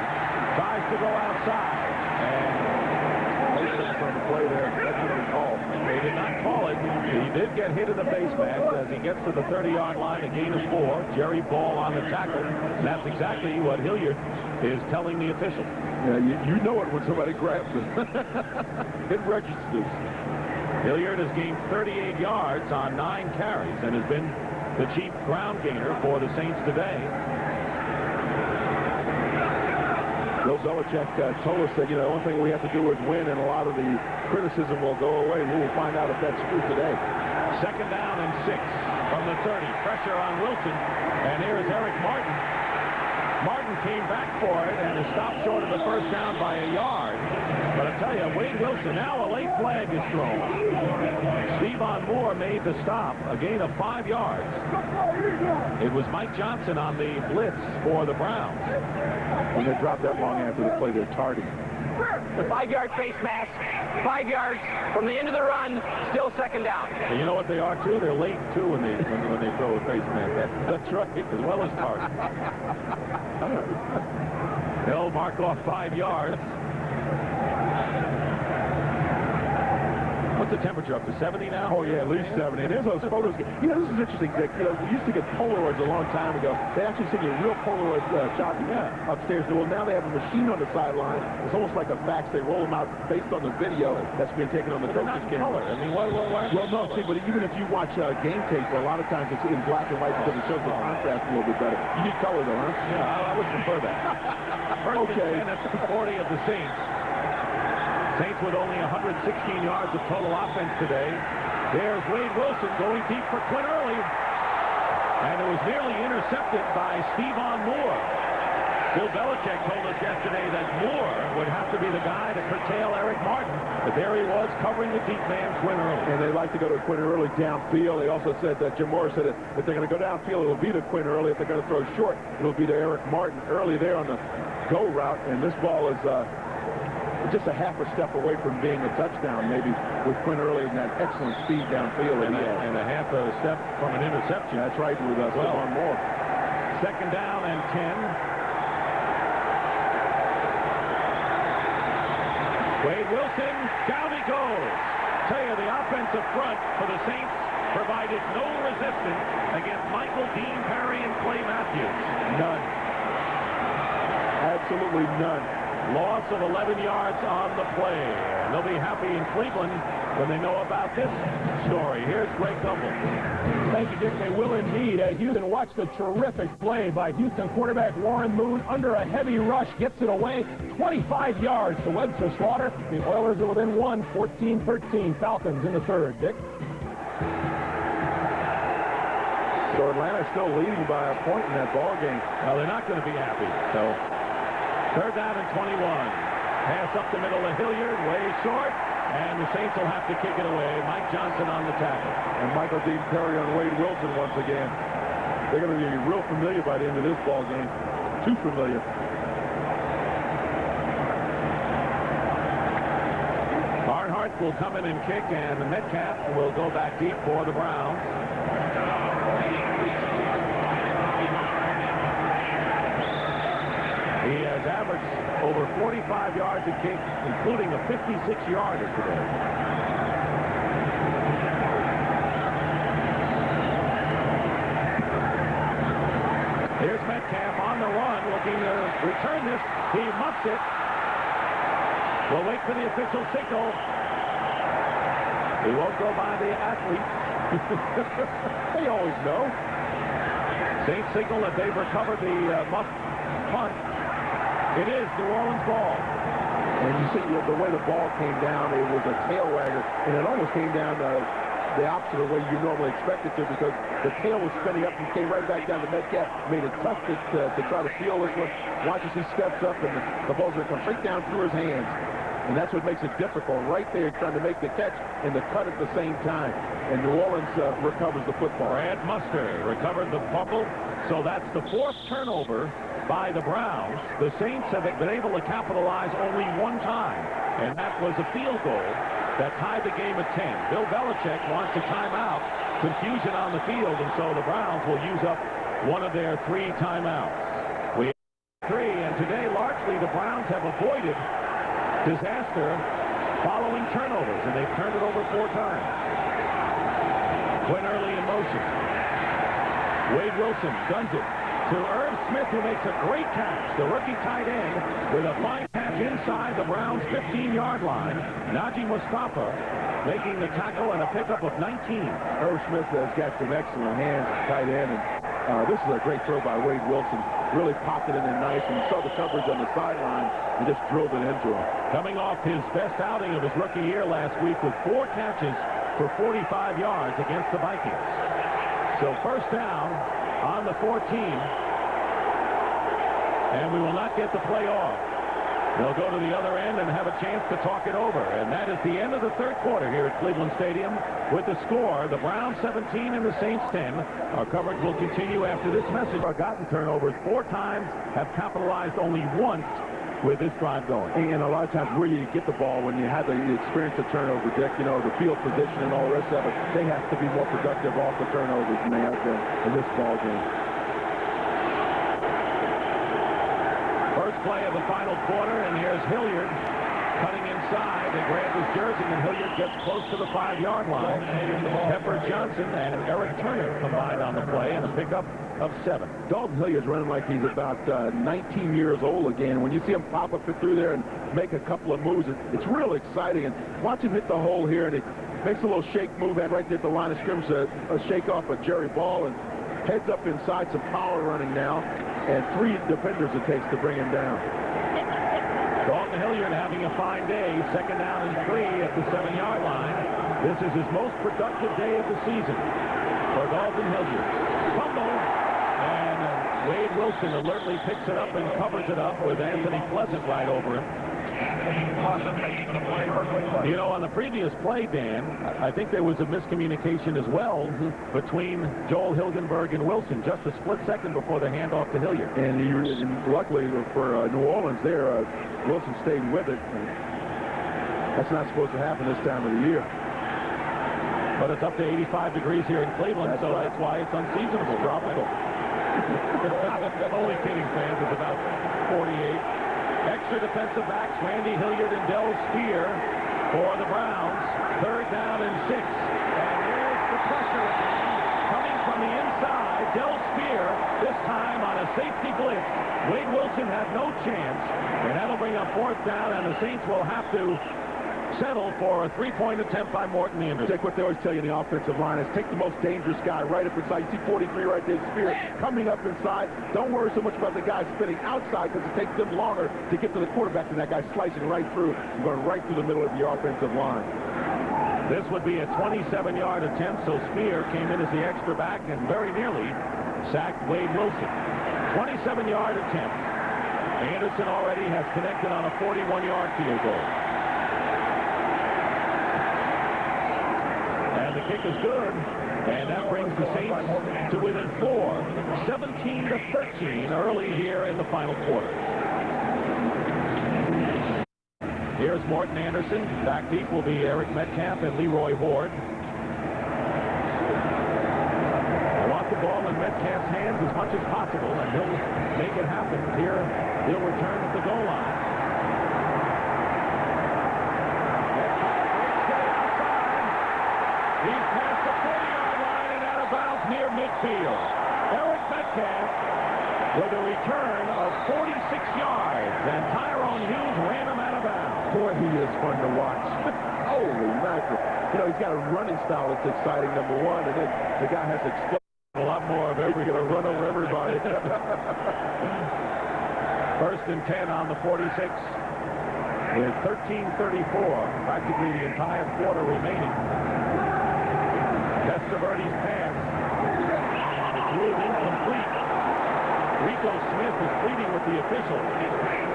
tries to go outside. And from the play there, that's what they call. They did not call it. He did get hit in the face mask as he gets to the 30-yard line, a gain of four. Jerry Ball on the tackle. And that's exactly what Hilliard is telling the official. Yeah, you, you know it when somebody grabs it. [LAUGHS] it registers. Hilliard has gained 38 yards on nine carries and has been the chief ground gainer for the Saints today. Bill Belichick uh, told us that, you know, the only thing we have to do is win, and a lot of the criticism will go away. And we will find out if that's true today. Second down and six from the 30. Pressure on Wilson. And here is Eric Martin. Martin came back for it and is stopped short of the first down by a yard. But I tell you, Wade Wilson, now a late flag is thrown. Stevon Moore made the stop, a gain of five yards. It was Mike Johnson on the blitz for the Browns. When they drop that long after the play, they're targeting. Five-yard face mask, five yards from the end of the run, still second down. And you know what they are, too? They're late, too, when they when, when they throw a face mask. [LAUGHS] That's right, as well as target. [LAUGHS] They'll mark off five yards. What's the temperature up to 70 now? Oh, yeah, at least 70. And there's those photos. You know, this is interesting, Dick. You know, we used to get Polaroids a long time ago. They actually send you a real Polaroid uh, shot yeah. upstairs. Well, now they have a machine on the sideline. It's almost like a fax. They roll them out based on the video that's being taken on the coach's camera. I mean, why, why, why? Well, no, see, but even if you watch uh, game tape, a lot of times it's in black and white because it shows the contrast a little bit better. You need color, though, huh? Yeah, I, I would prefer that. [LAUGHS] Okay. and 10 at the 40 of the Saints. Saints with only 116 yards of total offense today. There's Wade Wilson going deep for Quinn Early. And it was nearly intercepted by Stevon Moore. Bill Belichick told us yesterday that Moore would have to be the guy to curtail Eric Martin. But there he was covering the deep man, Quinn Early. And they like to go to Quinn Early downfield. They also said that Jim Mora said that if they're going to go downfield, it'll be to Quinn Early. If they're going to throw short, it'll be to Eric Martin. Early there on the go route, and this ball is uh, just a half a step away from being a touchdown, maybe, with Quinn Early and that excellent speed downfield. And a, and a half a step from an interception. That's right, with uh, Well. Stevon Moore. Second down and 10. Wade Wilson, down he goes. Tell you, the offensive front for the Saints provided no resistance against Michael Dean Perry and Clay Matthews. None. Absolutely none. Loss of 11 yards on the play. And they'll be happy in Cleveland when they know about this story. Here's Greg Gumbel. Thank you, Dick. They will indeed. As Houston watched the terrific play by Houston quarterback Warren Moon under a heavy rush, gets it away 25 yards to Webster Slaughter. The Oilers are within one, 14-13. Falcons in the third. Dick. So Atlanta's still leading by a point in that ball game. Well, they're not going to be happy. So, third down and 21. Pass up the middle of Hilliard, way short, and the Saints will have to kick it away. Mike Johnson on the tackle. And Michael Dean Perry on Wade Wilson once again. They're going to be real familiar by the end of this ball game. Too familiar. Barnhart will come in and kick, and the Metcalf will go back deep for the Browns. Averaged over 45 yards a kick, including a 56-yarder today. Here's Metcalf on the run, looking to return this. He muffs it. We'll wait for the official signal. He won't go by the athletes. [LAUGHS] they always know. Saints signal that they've recovered the uh, muff punt. It is New Orleans ball. And you see the way the ball came down, it was a tail wagger, and it almost came down the opposite of the way you normally expect it to because the tail was spinning up and came right back down to Metcalf, made it tough to, to, to try to feel this one. Watch as he steps up, and the, the ball's going to come straight down through his hands. And that's what makes it difficult, right there, trying to make the catch and the cut at the same time. And New Orleans uh, recovers the football. Brad Muster recovered the fumble, so that's the fourth turnover by the Browns. The Saints have been able to capitalize only one time, and that was a field goal that tied the game at 10. Bill Belichick wants a timeout, confusion on the field, and so the Browns will use up one of their three timeouts. We have three, and today largely the Browns have avoided disaster following turnovers, and they've turned it over four times. Quinn Early in motion. Wade Wilson guns it to Irv Smith, who makes a great catch. The rookie tight end with a fine catch inside the Browns' 15-yard line. Najee Mustafaa making the tackle and a pickup of 19. Irv Smith has got some excellent hands at tight end, and uh, this is a great throw by Wade Wilson. Really popped it in there nice, and saw the coverage on the sideline and just drove it into him. Coming off his best outing of his rookie year last week with four catches for 45 yards against the Vikings. So first down on the 14. And we will not get the play off. They'll go to the other end and have a chance to talk it over. And that is the end of the third quarter here at Cleveland Stadium with the score, the Browns 17 and the Saints 10. Our coverage will continue after this message. Forgotten turnovers four times, have capitalized only once with this drive going. And a lot of times where you get the ball when you have the experience of turnover, Dick, you know, the field position and all the rest of it, they have to be more productive off the turnovers than they have been in this ball game. First play of the final quarter, and here's Hilliard inside. They grab his jersey, and Hilliard gets close to the five-yard line. Pepper Johnson and Eric Turner combined on the play, and a pickup of seven. Dalton Hilliard's running like he's about uh, 19 years old again. When you see him pop up through there and make a couple of moves, it's real exciting. And watch him hit the hole here, and he makes a little shake move and right there at the line of scrimmage, a, a shake off of Jerry Ball, and heads up inside, some power running now, and three defenders it takes to bring him down. Dalton Hilliard having a fine day, second down and three at the seven-yard line. This is his most productive day of the season for Dalton Hilliard. Fumble, and Wade Wilson alertly picks it up and covers it up with Anthony Pleasant right over him. You know, on the previous play, Dan, I think there was a miscommunication as well between Joel Hilgenberg and Wilson just a split second before the handoff to Hilliard. And, he, and luckily for uh, New Orleans there, uh, Wilson stayed with it. That's not supposed to happen this time of the year. But it's up to 85 degrees here in Cleveland, that's so right. that's why it's unseasonable, tropical. [LAUGHS] Only kidding, fans. It's about 48. Defensive backs, Randy Hilliard and Del Speer for the Browns. Third down and six. And here's the pressure coming from the inside. Del Speer, this time on a safety blitz. Wade Wilson had no chance. And that'll bring up fourth down, and the Saints will have to settle for a three-point attempt by Morten Andersen. Take what they always tell you in the offensive line is take the most dangerous guy right up inside. You see 43 right there, Speer coming up inside. Don't worry so much about the guy spinning outside because it takes them longer to get to the quarterback than that guy slicing right through and going right through the middle of your offensive line. This would be a 27-yard attempt, so Speer came in as the extra back and very nearly sacked Wade Wilson. 27-yard attempt. Andersen already has connected on a 41-yard field goal. the kick is good. And that brings the Saints to within four, 17 to 13 early here in the final quarter. Here's Morten Andersen. Back deep will be Eric Metcalf and Leroy Hoard. I want the ball in Metcalf's hands as much as possible, and he'll make it happen. Here, he'll return at the goal line. Midfield. Eric Metcalf with a return of 46 yards, and Tyrone Hughes ran him out of bounds. Boy, he is fun to watch. [LAUGHS] Holy mackerel. You know, he's got a running style that's exciting, number one, and then the guy has explosive. A lot more of every going to run over everybody. [LAUGHS] First and 10 on the 46 with 13.34, practically the entire quarter remaining. Testaverde's pass ruled incomplete. Rico Smith is pleading with the official.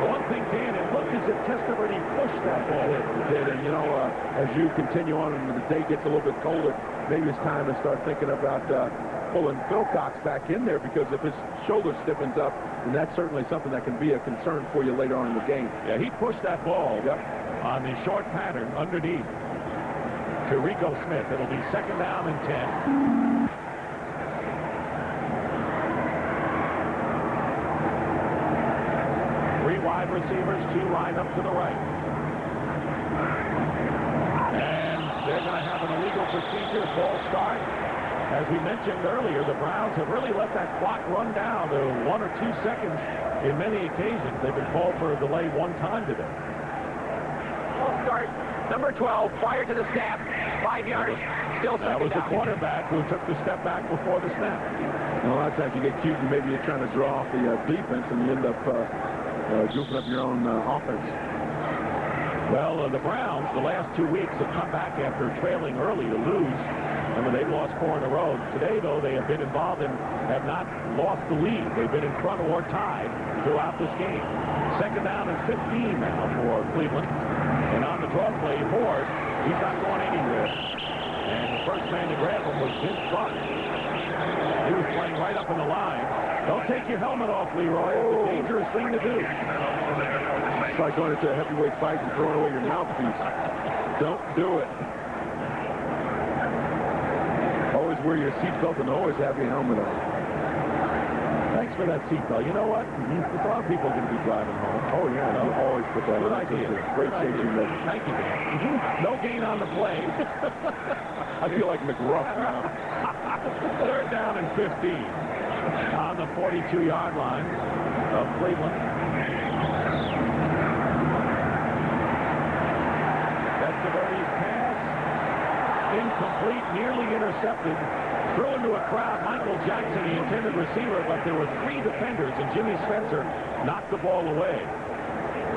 One thing, Dan, it looked as if Testaverde pushed that ball. It did, and you know, uh, as you continue on and the day gets a little bit colder, maybe it's time to start thinking about uh, pulling Cox back in there because if his shoulder stiffens up, then that's certainly something that can be a concern for you later on in the game. Yeah, he pushed that ball yep. on the short pattern underneath to Rico Smith. It'll be second down and 10. Wide receivers, two line up to the right. And they're going to have an illegal procedure, false start. As we mentioned earlier, the Browns have really let that clock run down to one or two seconds in many occasions. They've been called for a delay one time today. False start, number 12, prior to the snap, five yards, still That was down. the quarterback who took the step back before the snap. And a lot of times you get cute and maybe you're trying to draw off the uh, defense and you end up uh, uh, goofing up your own uh, offense. Well, uh, the Browns, the last two weeks, have come back after trailing early to lose Remember, they've lost four in a row. Today, though, they have been involved and have not lost the lead. They've been in front or tied throughout this game. Second down and 15 now for Cleveland. And on the draw play, Hoard, he's not going anywhere. And the first man to grab him was Vince Buck. He was playing right up in the line. Don't take your helmet off, Leroy. It's a dangerous thing to do. It's like going into a heavyweight fight and throwing away your mouthpiece. Don't do it. Always wear your seatbelt and always have your helmet on. Thanks for that seatbelt. You know what? Mm-hmm. A lot of people are going to be driving home. Oh, yeah, you always put that Good on. idea. Great Good safety measure. Thank you, Dan. Mhm. No gain on the play. [LAUGHS] I feel like McGruff now. [LAUGHS] Third down and 15 on the 42-yard line of Cleveland. Testaverde pass, incomplete, nearly intercepted. Threw into a crowd. Michael Jackson, the intended receiver, but there were three defenders, and Jimmy Spencer knocked the ball away.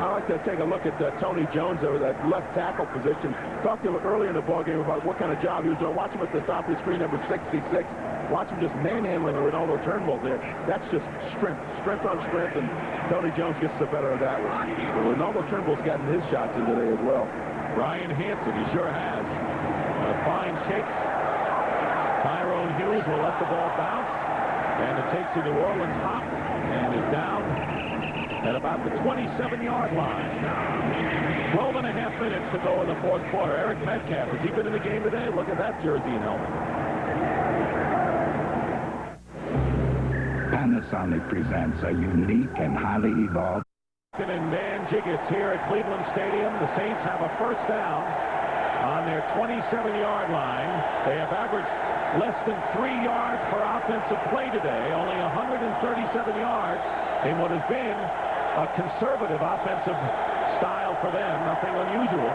I like to take a look at uh, Tony Jones over that left tackle position. Talked to him earlier in the ballgame about what kind of job he was doing. Watch him at the top of the screen, number 66. Watch him just manhandling Renaldo Turnbull there. That's just strength, strength on strength, and Tony Jones gets the better of that one. But Renaldo Turnbull's gotten his shots in today as well. Brian Hansen, he sure has. A fine kick. Tyrone Hughes will let the ball bounce. And it takes the New Orleans hop and is down at about the 27-yard line. 12 and a half minutes to go in the fourth quarter. Eric Metcalf, has he been in the game today? Look at that jersey and helmet. Panasonic presents a unique and highly evolved And Dan Jiggetts here at Cleveland Stadium. The Saints have a first down on their 27-yard line. They have averaged less than three yards per offensive play today, only 137 yards in what has been a conservative offensive style for them, nothing unusual.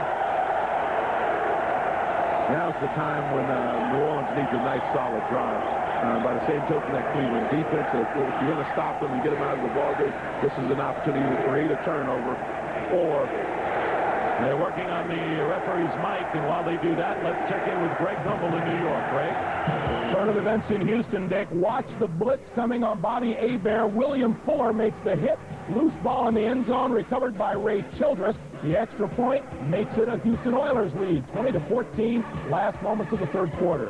Now's the time when uh, New Orleans needs a nice solid drive. Uh, by the same token, that Cleveland defense, if, if you're going to stop them and get them out of the ballgame, this is an opportunity to create a turnover or They're working on the referee's mic, and while they do that, let's check in with Greg Gumbel in New York. Greg? Turn of events in Houston, Dick. Watch the blitz coming on Bobby Hebert. William Fuller makes the hit. Loose ball in the end zone, recovered by Ray Childress. The extra point makes it a Houston Oilers lead, 20 to 14. Last moments of the third quarter.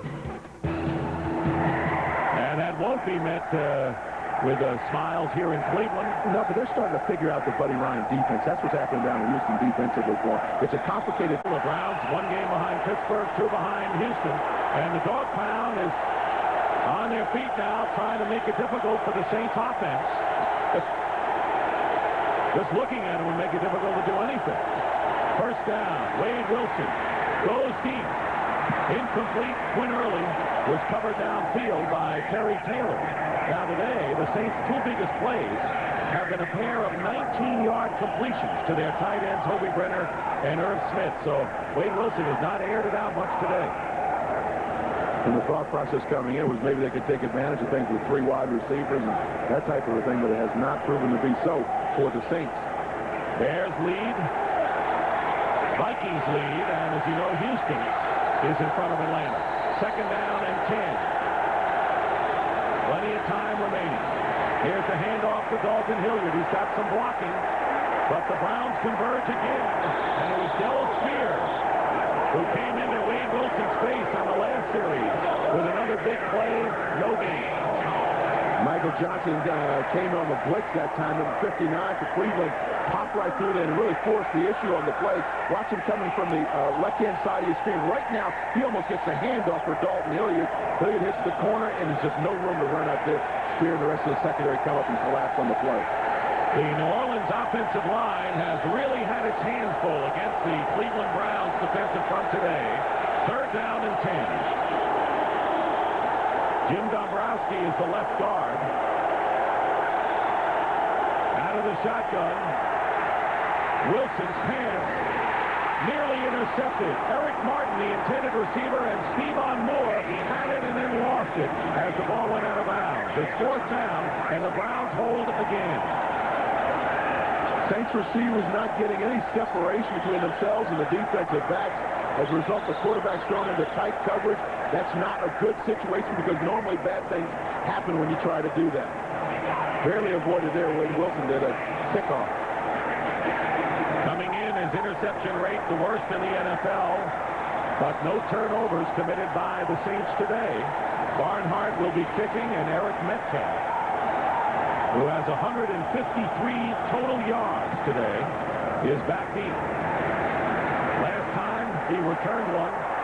And that won't be met uh, with uh, smiles here in Cleveland. No, but they're starting to figure out the Buddy Ryan defense. That's what's happening down in Houston defensively for. It's a complicated... The Browns, one game behind Pittsburgh, two behind Houston. And the dog pound is on their feet now, trying to make it difficult for the Saints offense. Just looking at it would make it difficult to do anything. First down, Wade Wilson goes deep. Incomplete. Quinn Early was covered downfield by Terry Taylor. Now today, the Saints' two biggest plays have been a pair of 19-yard completions to their tight ends, Hoby Brenner and Irv Smith. So Wade Wilson has not aired it out much today. And the thought process coming in was maybe they could take advantage of things with three wide receivers and that type of a thing, but it has not proven to be so for the Saints. Bears lead. Vikings lead. And as you know, Houston is in front of Atlanta. Second down and 10. Plenty of time remaining. Here's the handoff to Dalton Hilliard. He's got some blocking. But the Browns converge again. And it was Del Speers who came into Wade Wilson's face on the last series with another big play. No gain. Michael Johnson uh, came on the blitz that time, number 59 for Cleveland. Popped right through there and really forced the issue on the play. Watch him coming from the uh, left-hand side of your screen. Right now, he almost gets a handoff for Dalton Hilliard. Hilliard hits the corner, and there's just no room to run out there. Speer and the rest of the secondary come up and collapse on the play. The New Orleans offensive line has really had its hands full against the Cleveland Browns defensive front today. Third down and 10. Jim Dombrowski is the left guard. Out of the shotgun. Wilson's pass nearly intercepted. Eric Martin, the intended receiver, and Stevon Moore had it and then lost it as the ball went out of bounds. It's fourth down, and the Browns hold again. Saints receivers not getting any separation between themselves and the defensive backs. As a result, the quarterback's thrown into tight coverage. That's not a good situation because normally bad things happen when you try to do that. Barely avoided there. Wade Wilson did a kickoff. Coming in as interception rate the worst in the NFL, but no turnovers committed by the Saints today. Barnhart will be kicking, and Eric Metcalf, who has 153 total yards today, is back deep. Last time he returned one.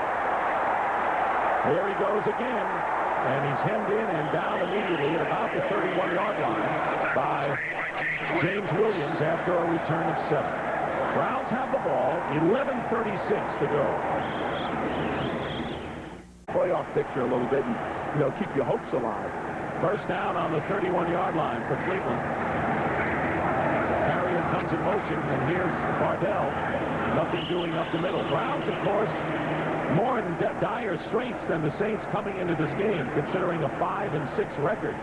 Here he goes again, and he's hemmed in and down immediately at about the 31-yard line by James Williams after a return of seven. Browns have the ball, 11.36 to go. Playoff picture a little bit and, you know, keep your hopes alive. First down on the 31-yard line for Cleveland. Carrier comes in motion, and here's Vardell. Nothing doing up the middle. Browns, of course, more in dire straits than the Saints coming into this game, considering a 5 and 6 record.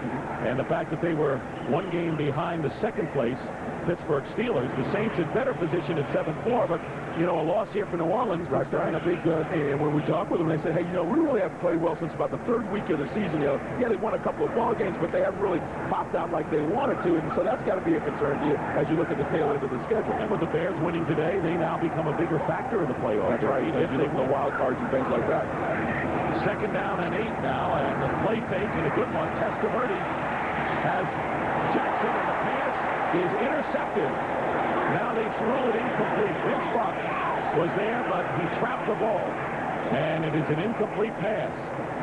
And the fact that they were one game behind the second place Pittsburgh Steelers. The Saints in better position at 7-4, but, you know, a loss here for New Orleans right, right. a big, uh, and when we talked with them, they said, hey, you know, we really haven't played well since about the third week of the season. You know, yeah, they won a couple of ball games, but they haven't really popped out like they wanted to, and so that's got to be a concern to you as you look at the tail end of the schedule. And with the Bears winning today, they now become a bigger factor in the playoffs. That's right. If you look at the wild cards and things like that. Second down and eight now, and the play fake and a good one. Testaverde has Jackson in the pass is intercepted. Now they threw it incomplete. Vince Buck was there, but he trapped the ball. And it is an incomplete pass.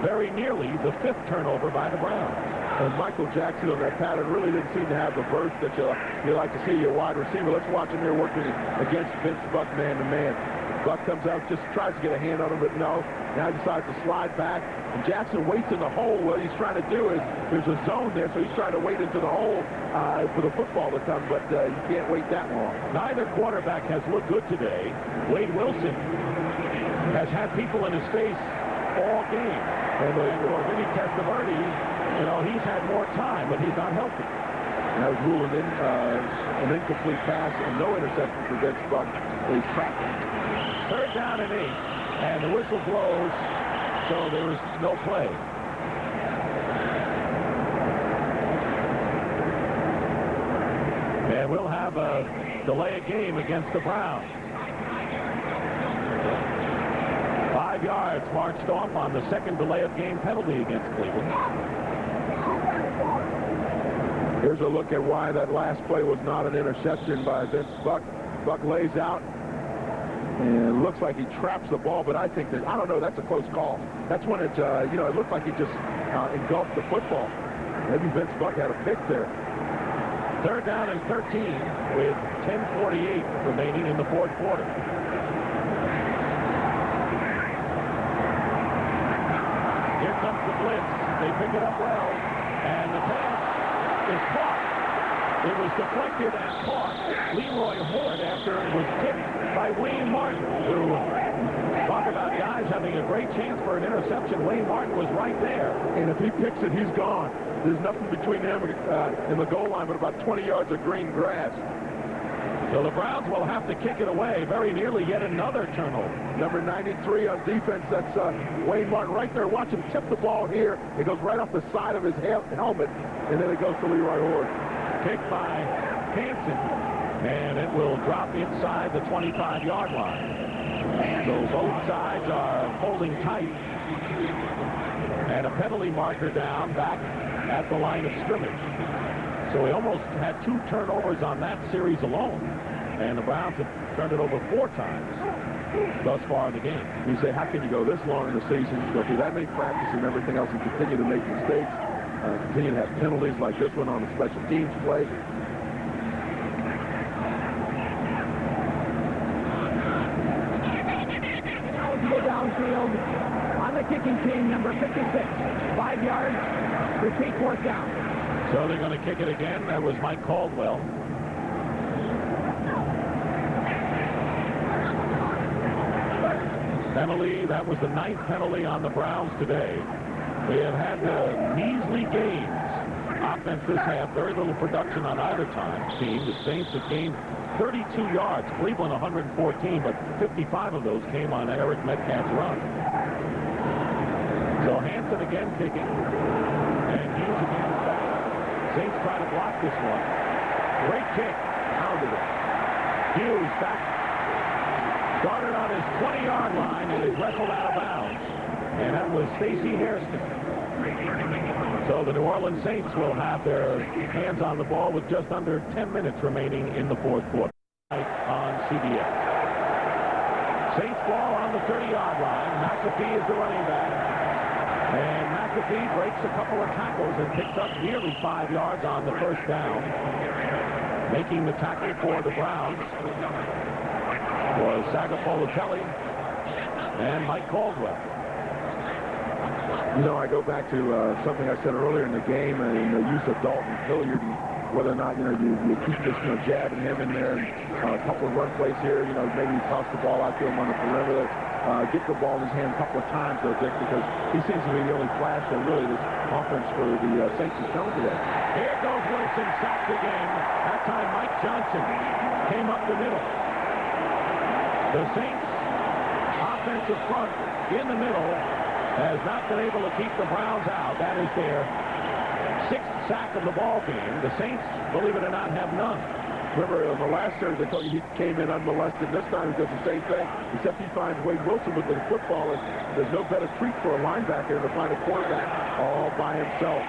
Very nearly the fifth turnover by the Browns. And Michael Jackson on that pattern really didn't seem to have the burst that you, you like to see your wide receiver. Let's watch him here working against Vince Buck man to man. Buck comes out, just tries to get a hand on him, but no. Now he decides to slide back. And Jackson waits in the hole. What he's trying to do is there's a zone there, so he's trying to wait into the hole uh, for the football to come, but uh, can't wait that long. Neither quarterback has looked good today. Wade Wilson has had people in his face all game. And uh, Vinny Testaverde, you know, he's had more time, but he's not healthy. And that was ruled in, uh, an incomplete pass and no interception for Vince Buck. He's trapped. Third down and eight. And the whistle blows, so there was no play. And we'll have a delay of game against the Browns. Five yards marched off on the second delay of game penalty against Cleveland. Here's a look at why that last play was not an interception by Vince Buck. Buck lays out, and it looks like he traps the ball, but I think that, I don't know, that's a close call. That's when it, uh, you know, it looked like he just uh, engulfed the football. Maybe Vince Buck had a pick there. Third down and 13 with 10.48 remaining in the fourth quarter. Here comes the blitz. They pick it up well, and the pass is caught. It was deflected and caught. Leroy Hoard after it was kicked by Wayne Martin, who talk about guys having a great chance for an interception. Wayne Martin was right there. And if he picks it, he's gone. There's nothing between him uh, and the goal line but about 20 yards of green grass. So the Browns will have to kick it away. Very nearly yet another turnover. Number 93 on defense. That's uh, Wayne Martin right there. Watch him tip the ball here. It goes right off the side of his helmet, and then it goes to Leroy Hoard. Kicked by Hansen, and it will drop inside the 25-yard line. And So both sides are holding tight. And a penalty marker down back at the line of scrimmage. So we almost had two turnovers on that series alone. And the Browns have turned it over four times thus far in the game. You say, how can you go this long in the season, go through that many practices and everything else and continue to make mistakes, uh, continue to have penalties like this one on the special teams play? go downfield on the kicking team, number 56. Five yards, repeat fourth down. So they're going to kick it again. That was Mike Caldwell. Penalty, that was the ninth penalty on the Browns today. They have had uh, measly gains. Offense this half, very little production on either time team. The Saints have gained 32 yards. Cleveland 114, but 55 of those came on Eric Metcalf's run. Wilson again kicking. And Hughes again back. Saints try to block this one. Great kick. Pounded it. Hughes back. Started on his 20-yard line and is wrestled out of bounds. And that was Stacy Hairston. So the New Orleans Saints will have their hands on the ball with just under 10 minutes remaining in the fourth quarter on CBS. Saints ball on the 30-yard line. McAfee is the running back. And McAfee breaks a couple of tackles and picks up nearly five yards on the first down. Making the tackle for the Browns was Sagapolutele and Mike Caldwell. You know, I go back to uh, something I said earlier in the game and the use of Dalton Hilliard whether or not, you know, you, you keep just, you know, jabbing him in there. And, uh, a couple of run plays here, you know, maybe toss the ball out to him on the perimeter. Uh, get the ball in his hand a couple of times, though, Dick, because he seems to be the only flash that really this offense for the uh, Saints has shown today. Here goes Wilson, sacked again. That time Mike Johnson came up the middle. The Saints offensive front in the middle has not been able to keep the Browns out. That is their sixth sack of the ball game. The Saints, believe it or not, have none. Remember, in the last series, they told you he came in unmolested. This time, he does the same thing, except he finds Wade Wilson with the football, and there's no better treat for a linebacker than to find a quarterback all by himself.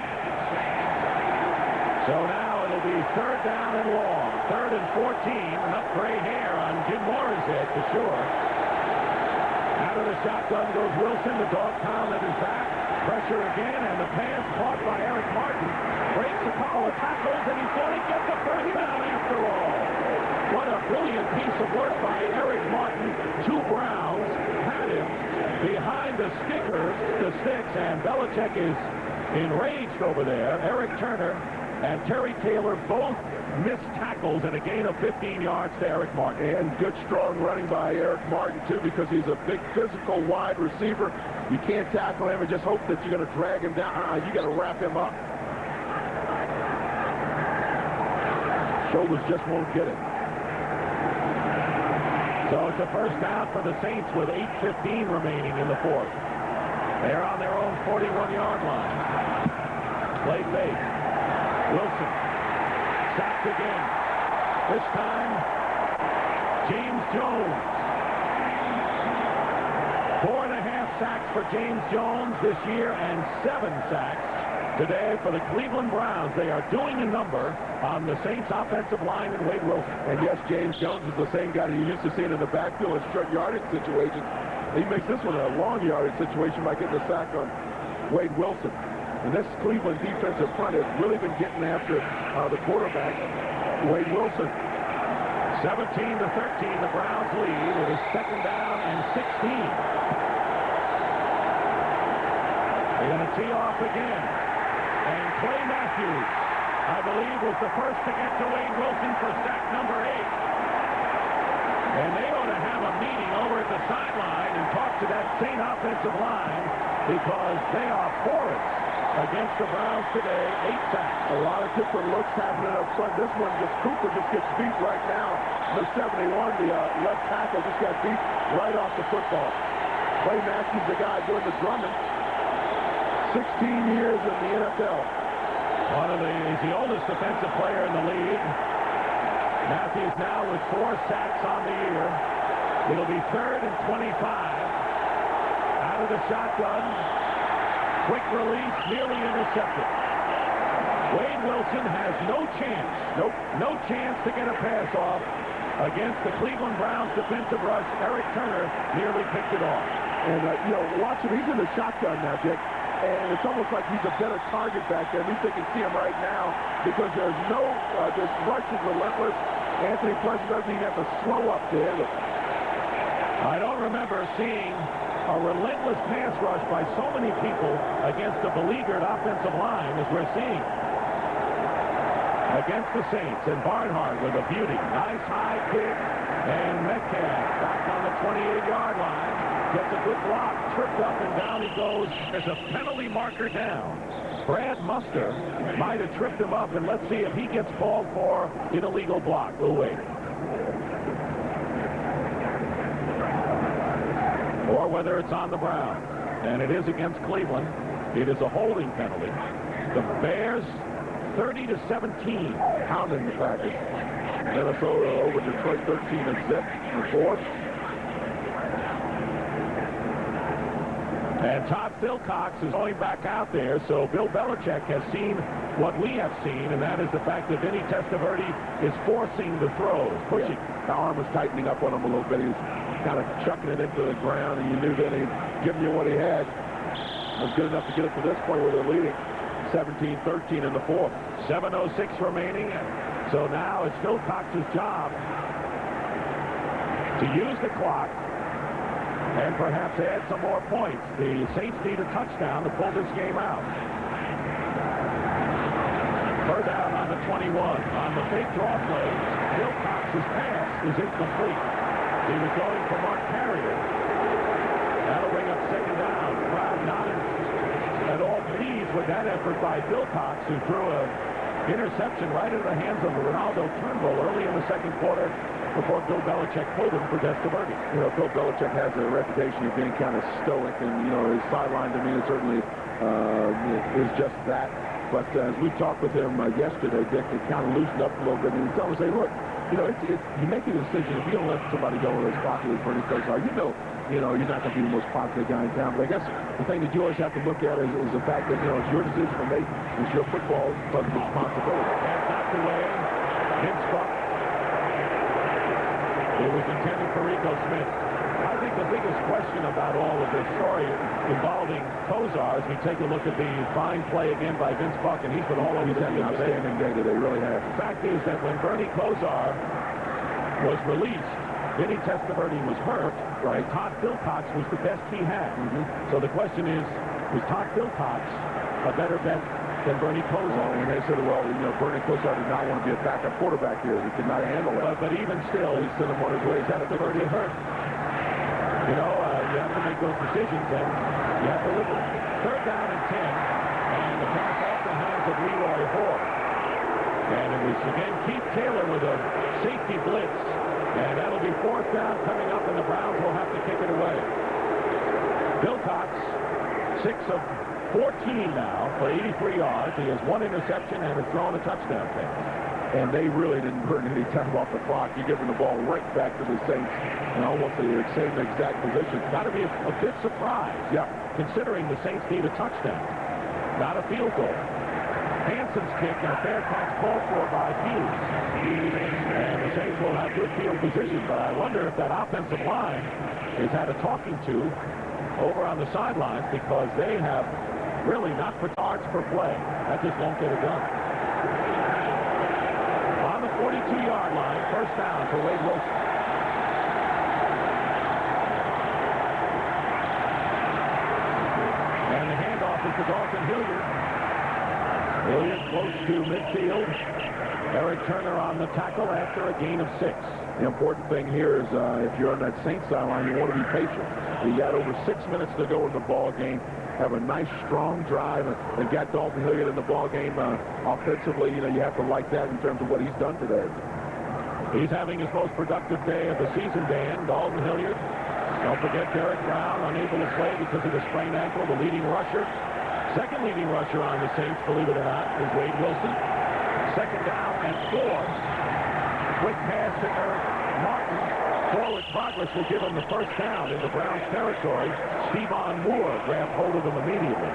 So now it'll be third down and long. Third and 14. Enough gray hair on Jim Mora's head for sure. Out of the shotgun goes Wilson. The dog pound at his back. Pressure again, and the pass caught by Eric Martin. Breaks a couple of tackles, and he's going to get the first down after all. What a brilliant piece of work by Eric Martin. Two Browns had him behind the stickers, the sticks, and Belichick is enraged over there. Eric Turner and Terry Taylor both missed tackles and a gain of 15 yards to Eric Martin. And good strong running by Eric Martin, too, because he's a big physical wide receiver. You can't tackle him and just hope that you're going to drag him down. Uh, you got to wrap him up. Shoulders just won't get it. So it's a first down for the Saints with 8.15 remaining in the fourth. They're on their own 41-yard line. Play fake. Sacked again. This time, James Jones. Four and a half sacks for James Jones this year and seven sacks today for the Cleveland Browns. They are doing a number on the Saints offensive line and Wade Wilson. And yes, James Jones is the same guy you used to see in the backfield in short yardage situations. He makes this one a long yardage situation by getting a sack on Wade Wilson. And this Cleveland defensive front has really been getting after uh, the quarterback, Wade Wilson. 17 to 13, the Browns lead. It is second down and 16. They're going to tee off again. And Clay Matthews, I believe, was the first to get to Wade Wilson for sack number eight. And they ought to have a meeting over at the sideline and talk to that Saint offensive line because they are porous against the Browns today. Eight sacks. A lot of different looks happening up front. This one, just Cooper just gets beat right now. The 71, the uh, left tackle, just got beat right off the football. Clay Matthews, the guy doing the drumming. 16 years in the NFL. One of the, he's the oldest defensive player in the league. Matthews now with four sacks on the year. It'll be third and 25. Out of the shotgun. Quick release, nearly intercepted. Wade Wilson has no chance, nope, no chance to get a pass off against the Cleveland Browns defensive rush. Eric Turner nearly picked it off. And, uh, you know, watch him. He's in the shotgun now, Dick. And it's almost like he's a better target back there. At least they can see him right now because there's no, uh, this rush is relentless. Anthony Fletcher doesn't even have to slow up to hit it. I don't remember seeing a relentless pass rush by so many people against a beleaguered offensive line as we're seeing against the Saints. And Barnhart with a beauty. Nice high kick. And Metcalf back on the 28-yard line. Gets a good block. Tripped up and down he goes. There's a penalty marker down. Brad Muster might have tripped him up, and let's see if he gets called for an illegal block. We'll wait. Or whether it's on the Browns. And it is against Cleveland. It is a holding penalty. The Bears 30 to 17 pounding the Packers. Minnesota over Detroit 13 and zip in the fourth. And Todd Philcox is going back out there, so Bill Belichick has seen what we have seen, and that is the fact that Vinny Testaverde is forcing the throws, pushing. The arm was tightening up on him a little bit. He was kind of chucking it into the ground, and you knew that he'd given you what he had. Was good enough to get it to this point where they're leading 17-13 in the fourth. 7.06 remaining, so now it's Philcox's job to use the clock and perhaps add some more points. The Saints need a touchdown to pull this game out. Third down on the 21. On the fake draw play, Philcox's pass is incomplete. He was going for Mark Carrier. That'll bring up second down. Crowd not at all pleased with that effort by Philcox, who threw a interception right into the hands of Renaldo Turnbull early in the second quarter before Bill Belichick pulled him for Testaverde. You know, Bill Belichick has a reputation of being kind of stoic, and, you know, his sideline is certainly uh, is just that. But uh, as we talked with him uh, yesterday, Dick, it kind of loosened up a little bit, and he say, look, you know, it's, it's, you make a decision. If you don't let somebody go as popular as Bernie Kosar, you know, you know, you're not going to be the most popular guy in town. But I guess the thing that you always have to look at is, is the fact that, you know, it's your decision to make. It's your football club's responsibility. That's not the way. Vince Buck. It was intended for Rico Smith. I think the biggest question about all of this story involving Kosar as we take a look at the fine play again by Vince Buck, and he's been all over He's the had an field outstanding day today, really have. The fact is that when Bernie Kosar was released, Vinny Testaverde was hurt, right? Todd Philcox was the best he had. Mm-hmm. So the question is, was Todd Philcox a better bet than Bernie Kosar? And they said, well, you know, Bernie Kosar did not want to be a backup quarterback here. He could not handle it. But, but even still, He sent him on his way. He's had a Testaverde hurt. You know, uh, you have to make those decisions, and you have to look it. Third down and 10, and the pass off the hands of Leroy Hoard. And it was, again, Keith Taylor with a safety blitz. And that'll be fourth down coming up, and the Browns will have to kick it away. Philcox, 6 of 14 now for 83 yards. He has one interception and has thrown a touchdown pass. And they really didn't burn any time off the clock. You're giving the ball right back to the Saints in almost the same exact position. Got to be a, a bit surprised, Yeah. considering the Saints need a touchdown, not a field goal. Hansen's kick and a fair catch called for by Hughes. And the Saints will have good field position, but I wonder if that offensive line has had a talking to over on the sidelines because they have really not put yards per play. That just won't get it done. 42-yard line, first down for Wade Wilson. And the handoff is to Dalton Hilliard. Hilliard close to midfield. Eric Turner on the tackle after a gain of six. The important thing here is uh, if you're on that Saints sideline, you want to be patient. You got over six minutes to go in the ball game. Have a nice, strong drive, and, and got Dalton Hilliard in the ball game uh, offensively. You know, you have to like that in terms of what he's done today. He's having his most productive day of the season, Dan. Dalton Hilliard. Don't forget Derek Brown, unable to play because of the sprained ankle, the leading rusher. Second leading rusher on the Saints, believe it or not, is Wade Wilson. Second down and four. Quick pass to Eric Martin. Forward progress will give him the first down into Browns territory. Stevon Moore grabbed hold of him immediately.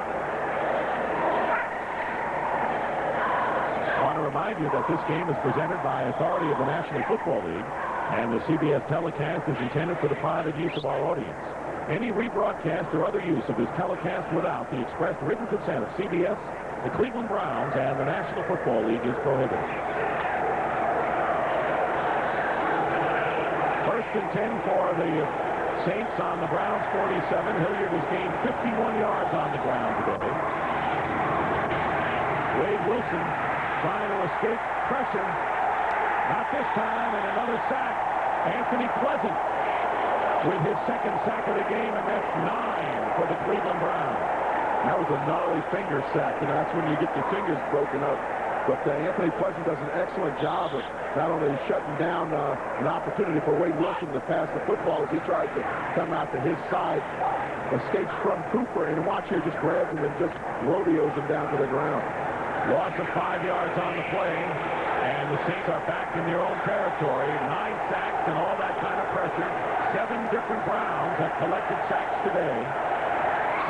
I want to remind you that this game is presented by authority of the National Football League, and the CBS telecast is intended for the private use of our audience. Any rebroadcast or other use of this telecast without the expressed written consent of CBS, the Cleveland Browns, and the National Football League is prohibited. 10 for the Saints on the Browns 47. Hilliard has gained 51 yards on the ground today. Wade Wilson trying to escape pressure. Not this time, and another sack. Anthony Pleasant with his second sack of the game, and that's nine for the Cleveland Browns. That was a gnarly finger sack. You know, that's when you get your fingers broken up. But uh, Anthony Pleasant does an excellent job of not only shutting down uh, an opportunity for Wade Wilson to pass the football as he tries to come out to his side, escapes from Cooper, and watch here just grabs him and just rodeos him down to the ground. Loss of five yards on the play, and the Saints are back in their own territory. Nine sacks and all that kind of pressure. Seven different Browns have collected sacks today.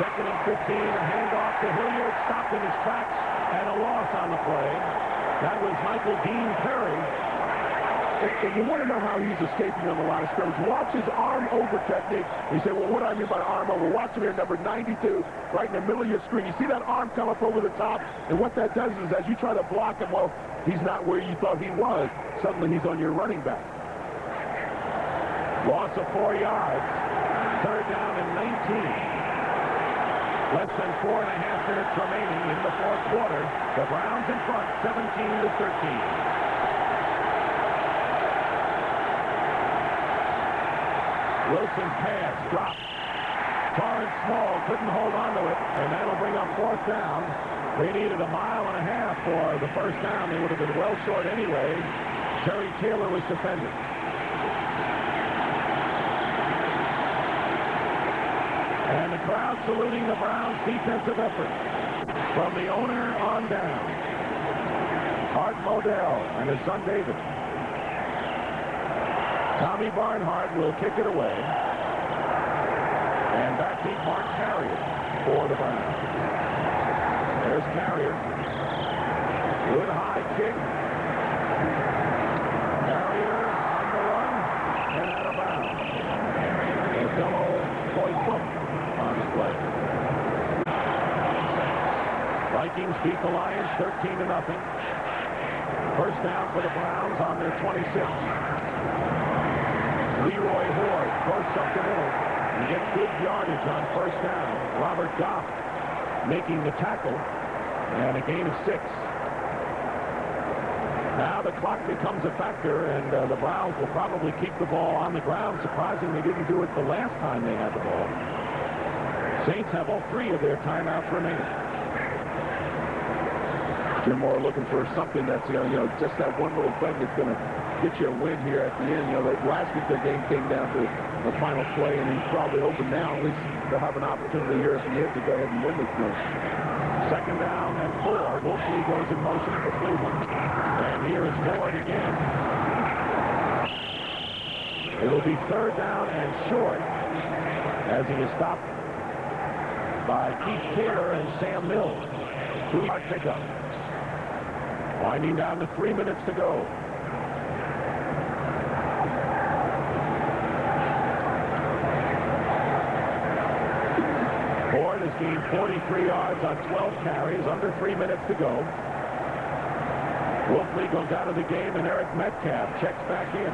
Second and 15, a handoff to Hilliard, stopped in his tracks, and a loss on the play. That was Michael Dean Perry. If you want to know how he's escaping on the lot of scrimmages, watch his arm over technique. You say, well, what do I mean by arm over? Watch him here, number 92, right in the middle of your screen. You see that arm come up over the top? And what that does is as you try to block him, well, he's not where you thought he was. Suddenly he's on your running back. Loss of four yards. Third down and 19. Less than four and a half minutes remaining in the fourth quarter. The Browns in front, 17 to 13. Wilson pass dropped. Torrance Small couldn't hold on to it, and that'll bring up fourth down. They needed a mile and a half for the first down. They would have been well short anyway. Terry Taylor was defended. And the crowd saluting the Browns' defensive effort. From the owner on down. Art Modell and his son David. Tommy Barnhart will kick it away. And back deep Mark Carrier for the Browns. There's Carrier. Good high kick. Carrier on the run and out of bounds. And fellow Boyd Cook on the play. Beat the Lions 13 to nothing. First down for the Browns on their 26. Leroy Hoard bursts up the middle and gets good yardage on first down. Robert Goff making the tackle and a gain of six. Now the clock becomes a factor, and uh, the Browns will probably keep the ball on the ground. Surprising they didn't do it the last time they had the ball. Saints have all three of their timeouts remaining. Jim Mora looking for something that's, you know, you know just that one little thing that's going to get you a win here at the end. You know, that last week the game came down to the final play, and he's probably hoping now at least they'll have an opportunity here at the end to go ahead and win this game. Second down and four. Wolfley goes in motion for Cleveland. And here is Ford again. It'll be third down and short as he is stopped by Keith Taylor and Sam Mills. Two-yard pickup. Winding down to three minutes to go. Ford has gained 43 yards on 12 carries, under three minutes to go. Wolfley goes out of the game, and Eric Metcalf checks back in.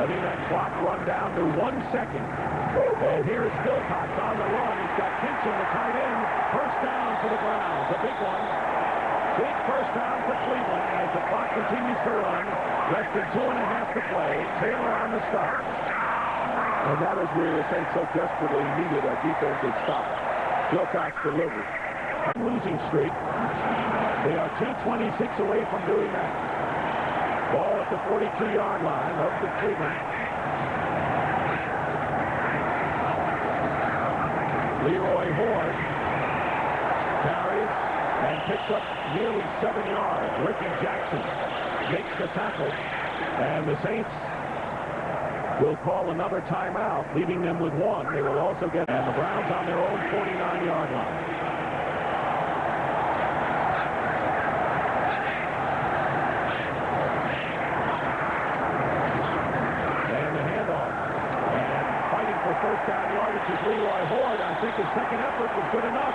Letting that clock to one second. And here's Philcox on the run. He's got Kinchen, the tight end. First down for the Browns. A big one. Big first down for Cleveland as the clock continues to run. Less than two and a half to play. Taylor on the stop. And that is where the Saints so desperately needed a defensive stop. Philcox delivers. Losing streak. They are 226 away from doing that. Ball at the 42-yard line of the Cleveland. Leroy Hoard carries and picks up nearly seven yards. Rickey Jackson makes the tackle. And the Saints will call another timeout, leaving them with one. They will also get, and the Browns on their own 49-yard line. And the handoff. And fighting for first down yardage is Leroy Hoard. I think his second effort was good enough.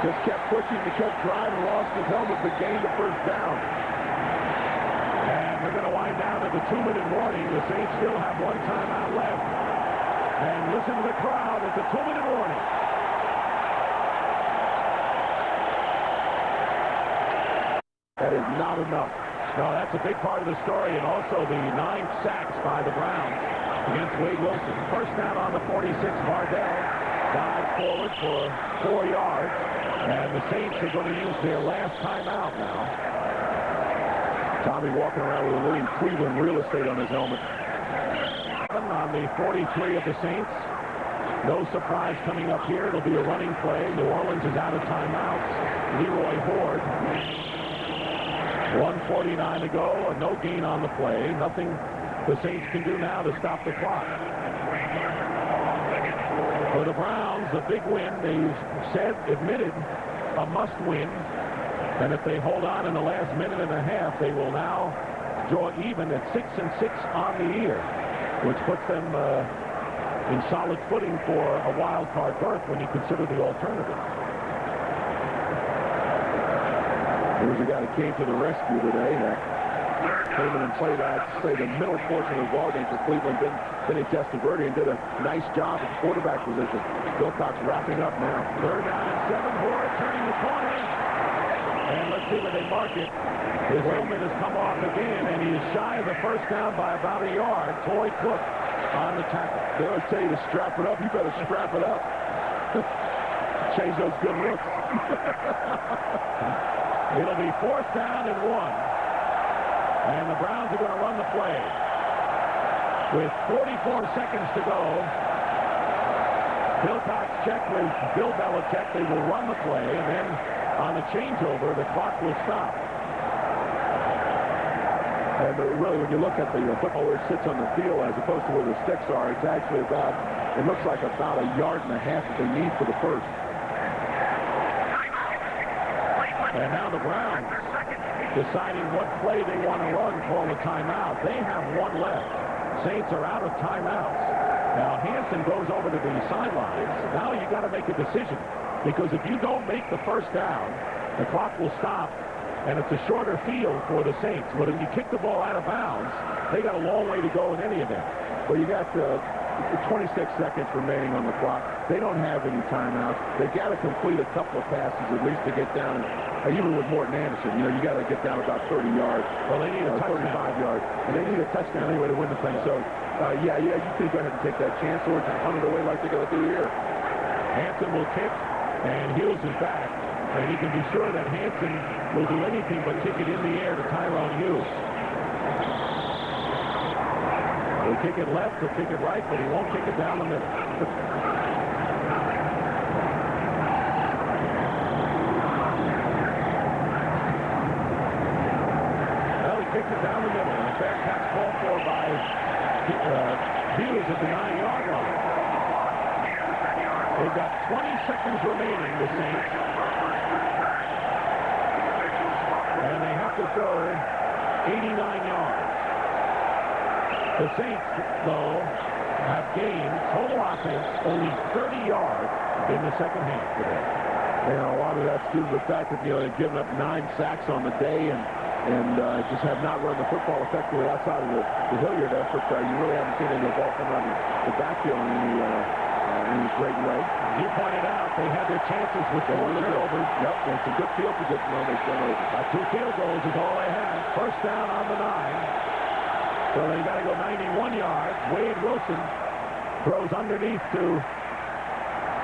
Just kept pushing, he kept driving, lost his helmet, but gained the first down. And we're going to wind down at the two-minute warning. The Saints still have one timeout left. And listen to the crowd. It's a two-minute warning. That is not enough. No, that's a big part of the story, and also the nine sacks by the Browns against Wade Wilson. First down on the 46, Vardell dives forward for four yards, and the Saints are going to use their last timeout now. Tommy walking around with a William Cleveland real estate on his helmet. On the 43 of the Saints. No surprise coming up here. It'll be a running play. New Orleans is out of timeouts. Leroy Hoard. 149 to go. No gain on the play. Nothing the Saints can do now to stop the clock. For the Browns, the big win. They said, admitted, a must win. And if they hold on in the last minute and a half, they will now draw even at six and six on the year, which puts them uh, in solid footing for a wild card berth when you consider the alternative. Here's a guy that came to the rescue today. Came in and played, I'd say, the middle portion of the ball game for Cleveland. Then, then he Testaverde and did a nice job at the quarterback position. Philcox wrapping up now. Third down and seven. Hoard turning the corner. And let's see where they mark it. His helmet has come off again, and he is shy of the first down by about a yard. Toi Cook on the tackle. They always tell you to strap it up. You better strap it up. [LAUGHS] Change those good looks. [LAUGHS] It'll be fourth down and one. And the Browns are going to run the play. With 44 seconds to go, Bill with Bill Belichick. They will run the play, and then on the changeover, the clock will stop. And uh, really, when you look at the uh, football where it sits on the field as opposed to where the sticks are, it's actually about, it looks like about a yard and a half that they need for the first. And now the Browns deciding what play they want to run, for the timeout. They have one left. Saints are out of timeouts. Now Hansen goes over to the sidelines. Now you got to make a decision because if you don't make the first down, the clock will stop and it's a shorter field for the Saints. But if you kick the ball out of bounds, they got a long way to go in any event. Well, you got uh, 26 seconds remaining on the clock. They don't have any timeouts. They've got to complete a couple of passes at least to get down. Even with Morten Andersen, you know, you got to get down about 30 yards. Well, they need a uh, 35 yards, and they need a touchdown anyway to win the thing. So, uh, yeah, yeah, you can go ahead and take that chance or just punt it away like they're going to do here. Hansen will kick, and Hughes is back. And you can be sure that Hansen will do anything but kick it in the air to Tyrone Hughes. He'll kick it left, he'll kick it right, but he won't kick it down the middle. kicked it down the middle. And for by uh, at the nine-yard line. They've got 20 seconds remaining, the Saints. And they have to go 89 yards. The Saints, though, have gained total offense only 30 yards in the second half today. Know, a lot of that's due to the fact that, you know, they've given up nine sacks on the day and and uh, just have not run the football effectively outside of the, the Hilliard effort. Uh, you really haven't seen any of the ball come out of the backfield in any, uh, uh, any great way. You pointed out they had their chances with four turnovers. Yep, it's a good field position on those turnovers. Got two field goals is all they had. First down on the nine. So they got to go 91 yards. Wade Wilson throws underneath to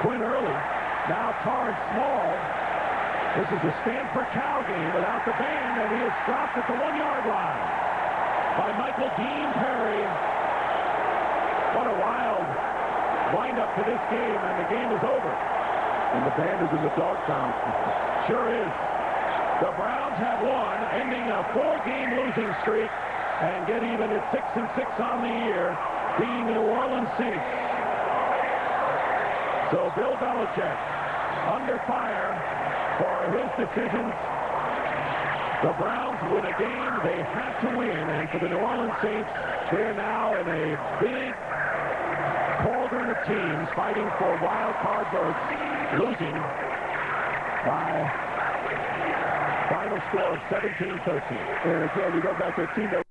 Quinn Early. Now Torrance Small. This is a Stanford Cal game without the band, and he is dropped at the one-yard line by Michael Dean Perry. What a wild wind-up to this game, and the game is over. And the band is in the dog pound. Sure is. The Browns have won, ending a four-game losing streak, and get even at six and six on the year, being New Orleans Saints. So Bill Belichick under fire for his decisions. The Browns win a game they had to win, and for the New Orleans Saints, they're now in a big cauldron of teams fighting for wild card berths, losing by final score of 17-13. And again, you go back to a team that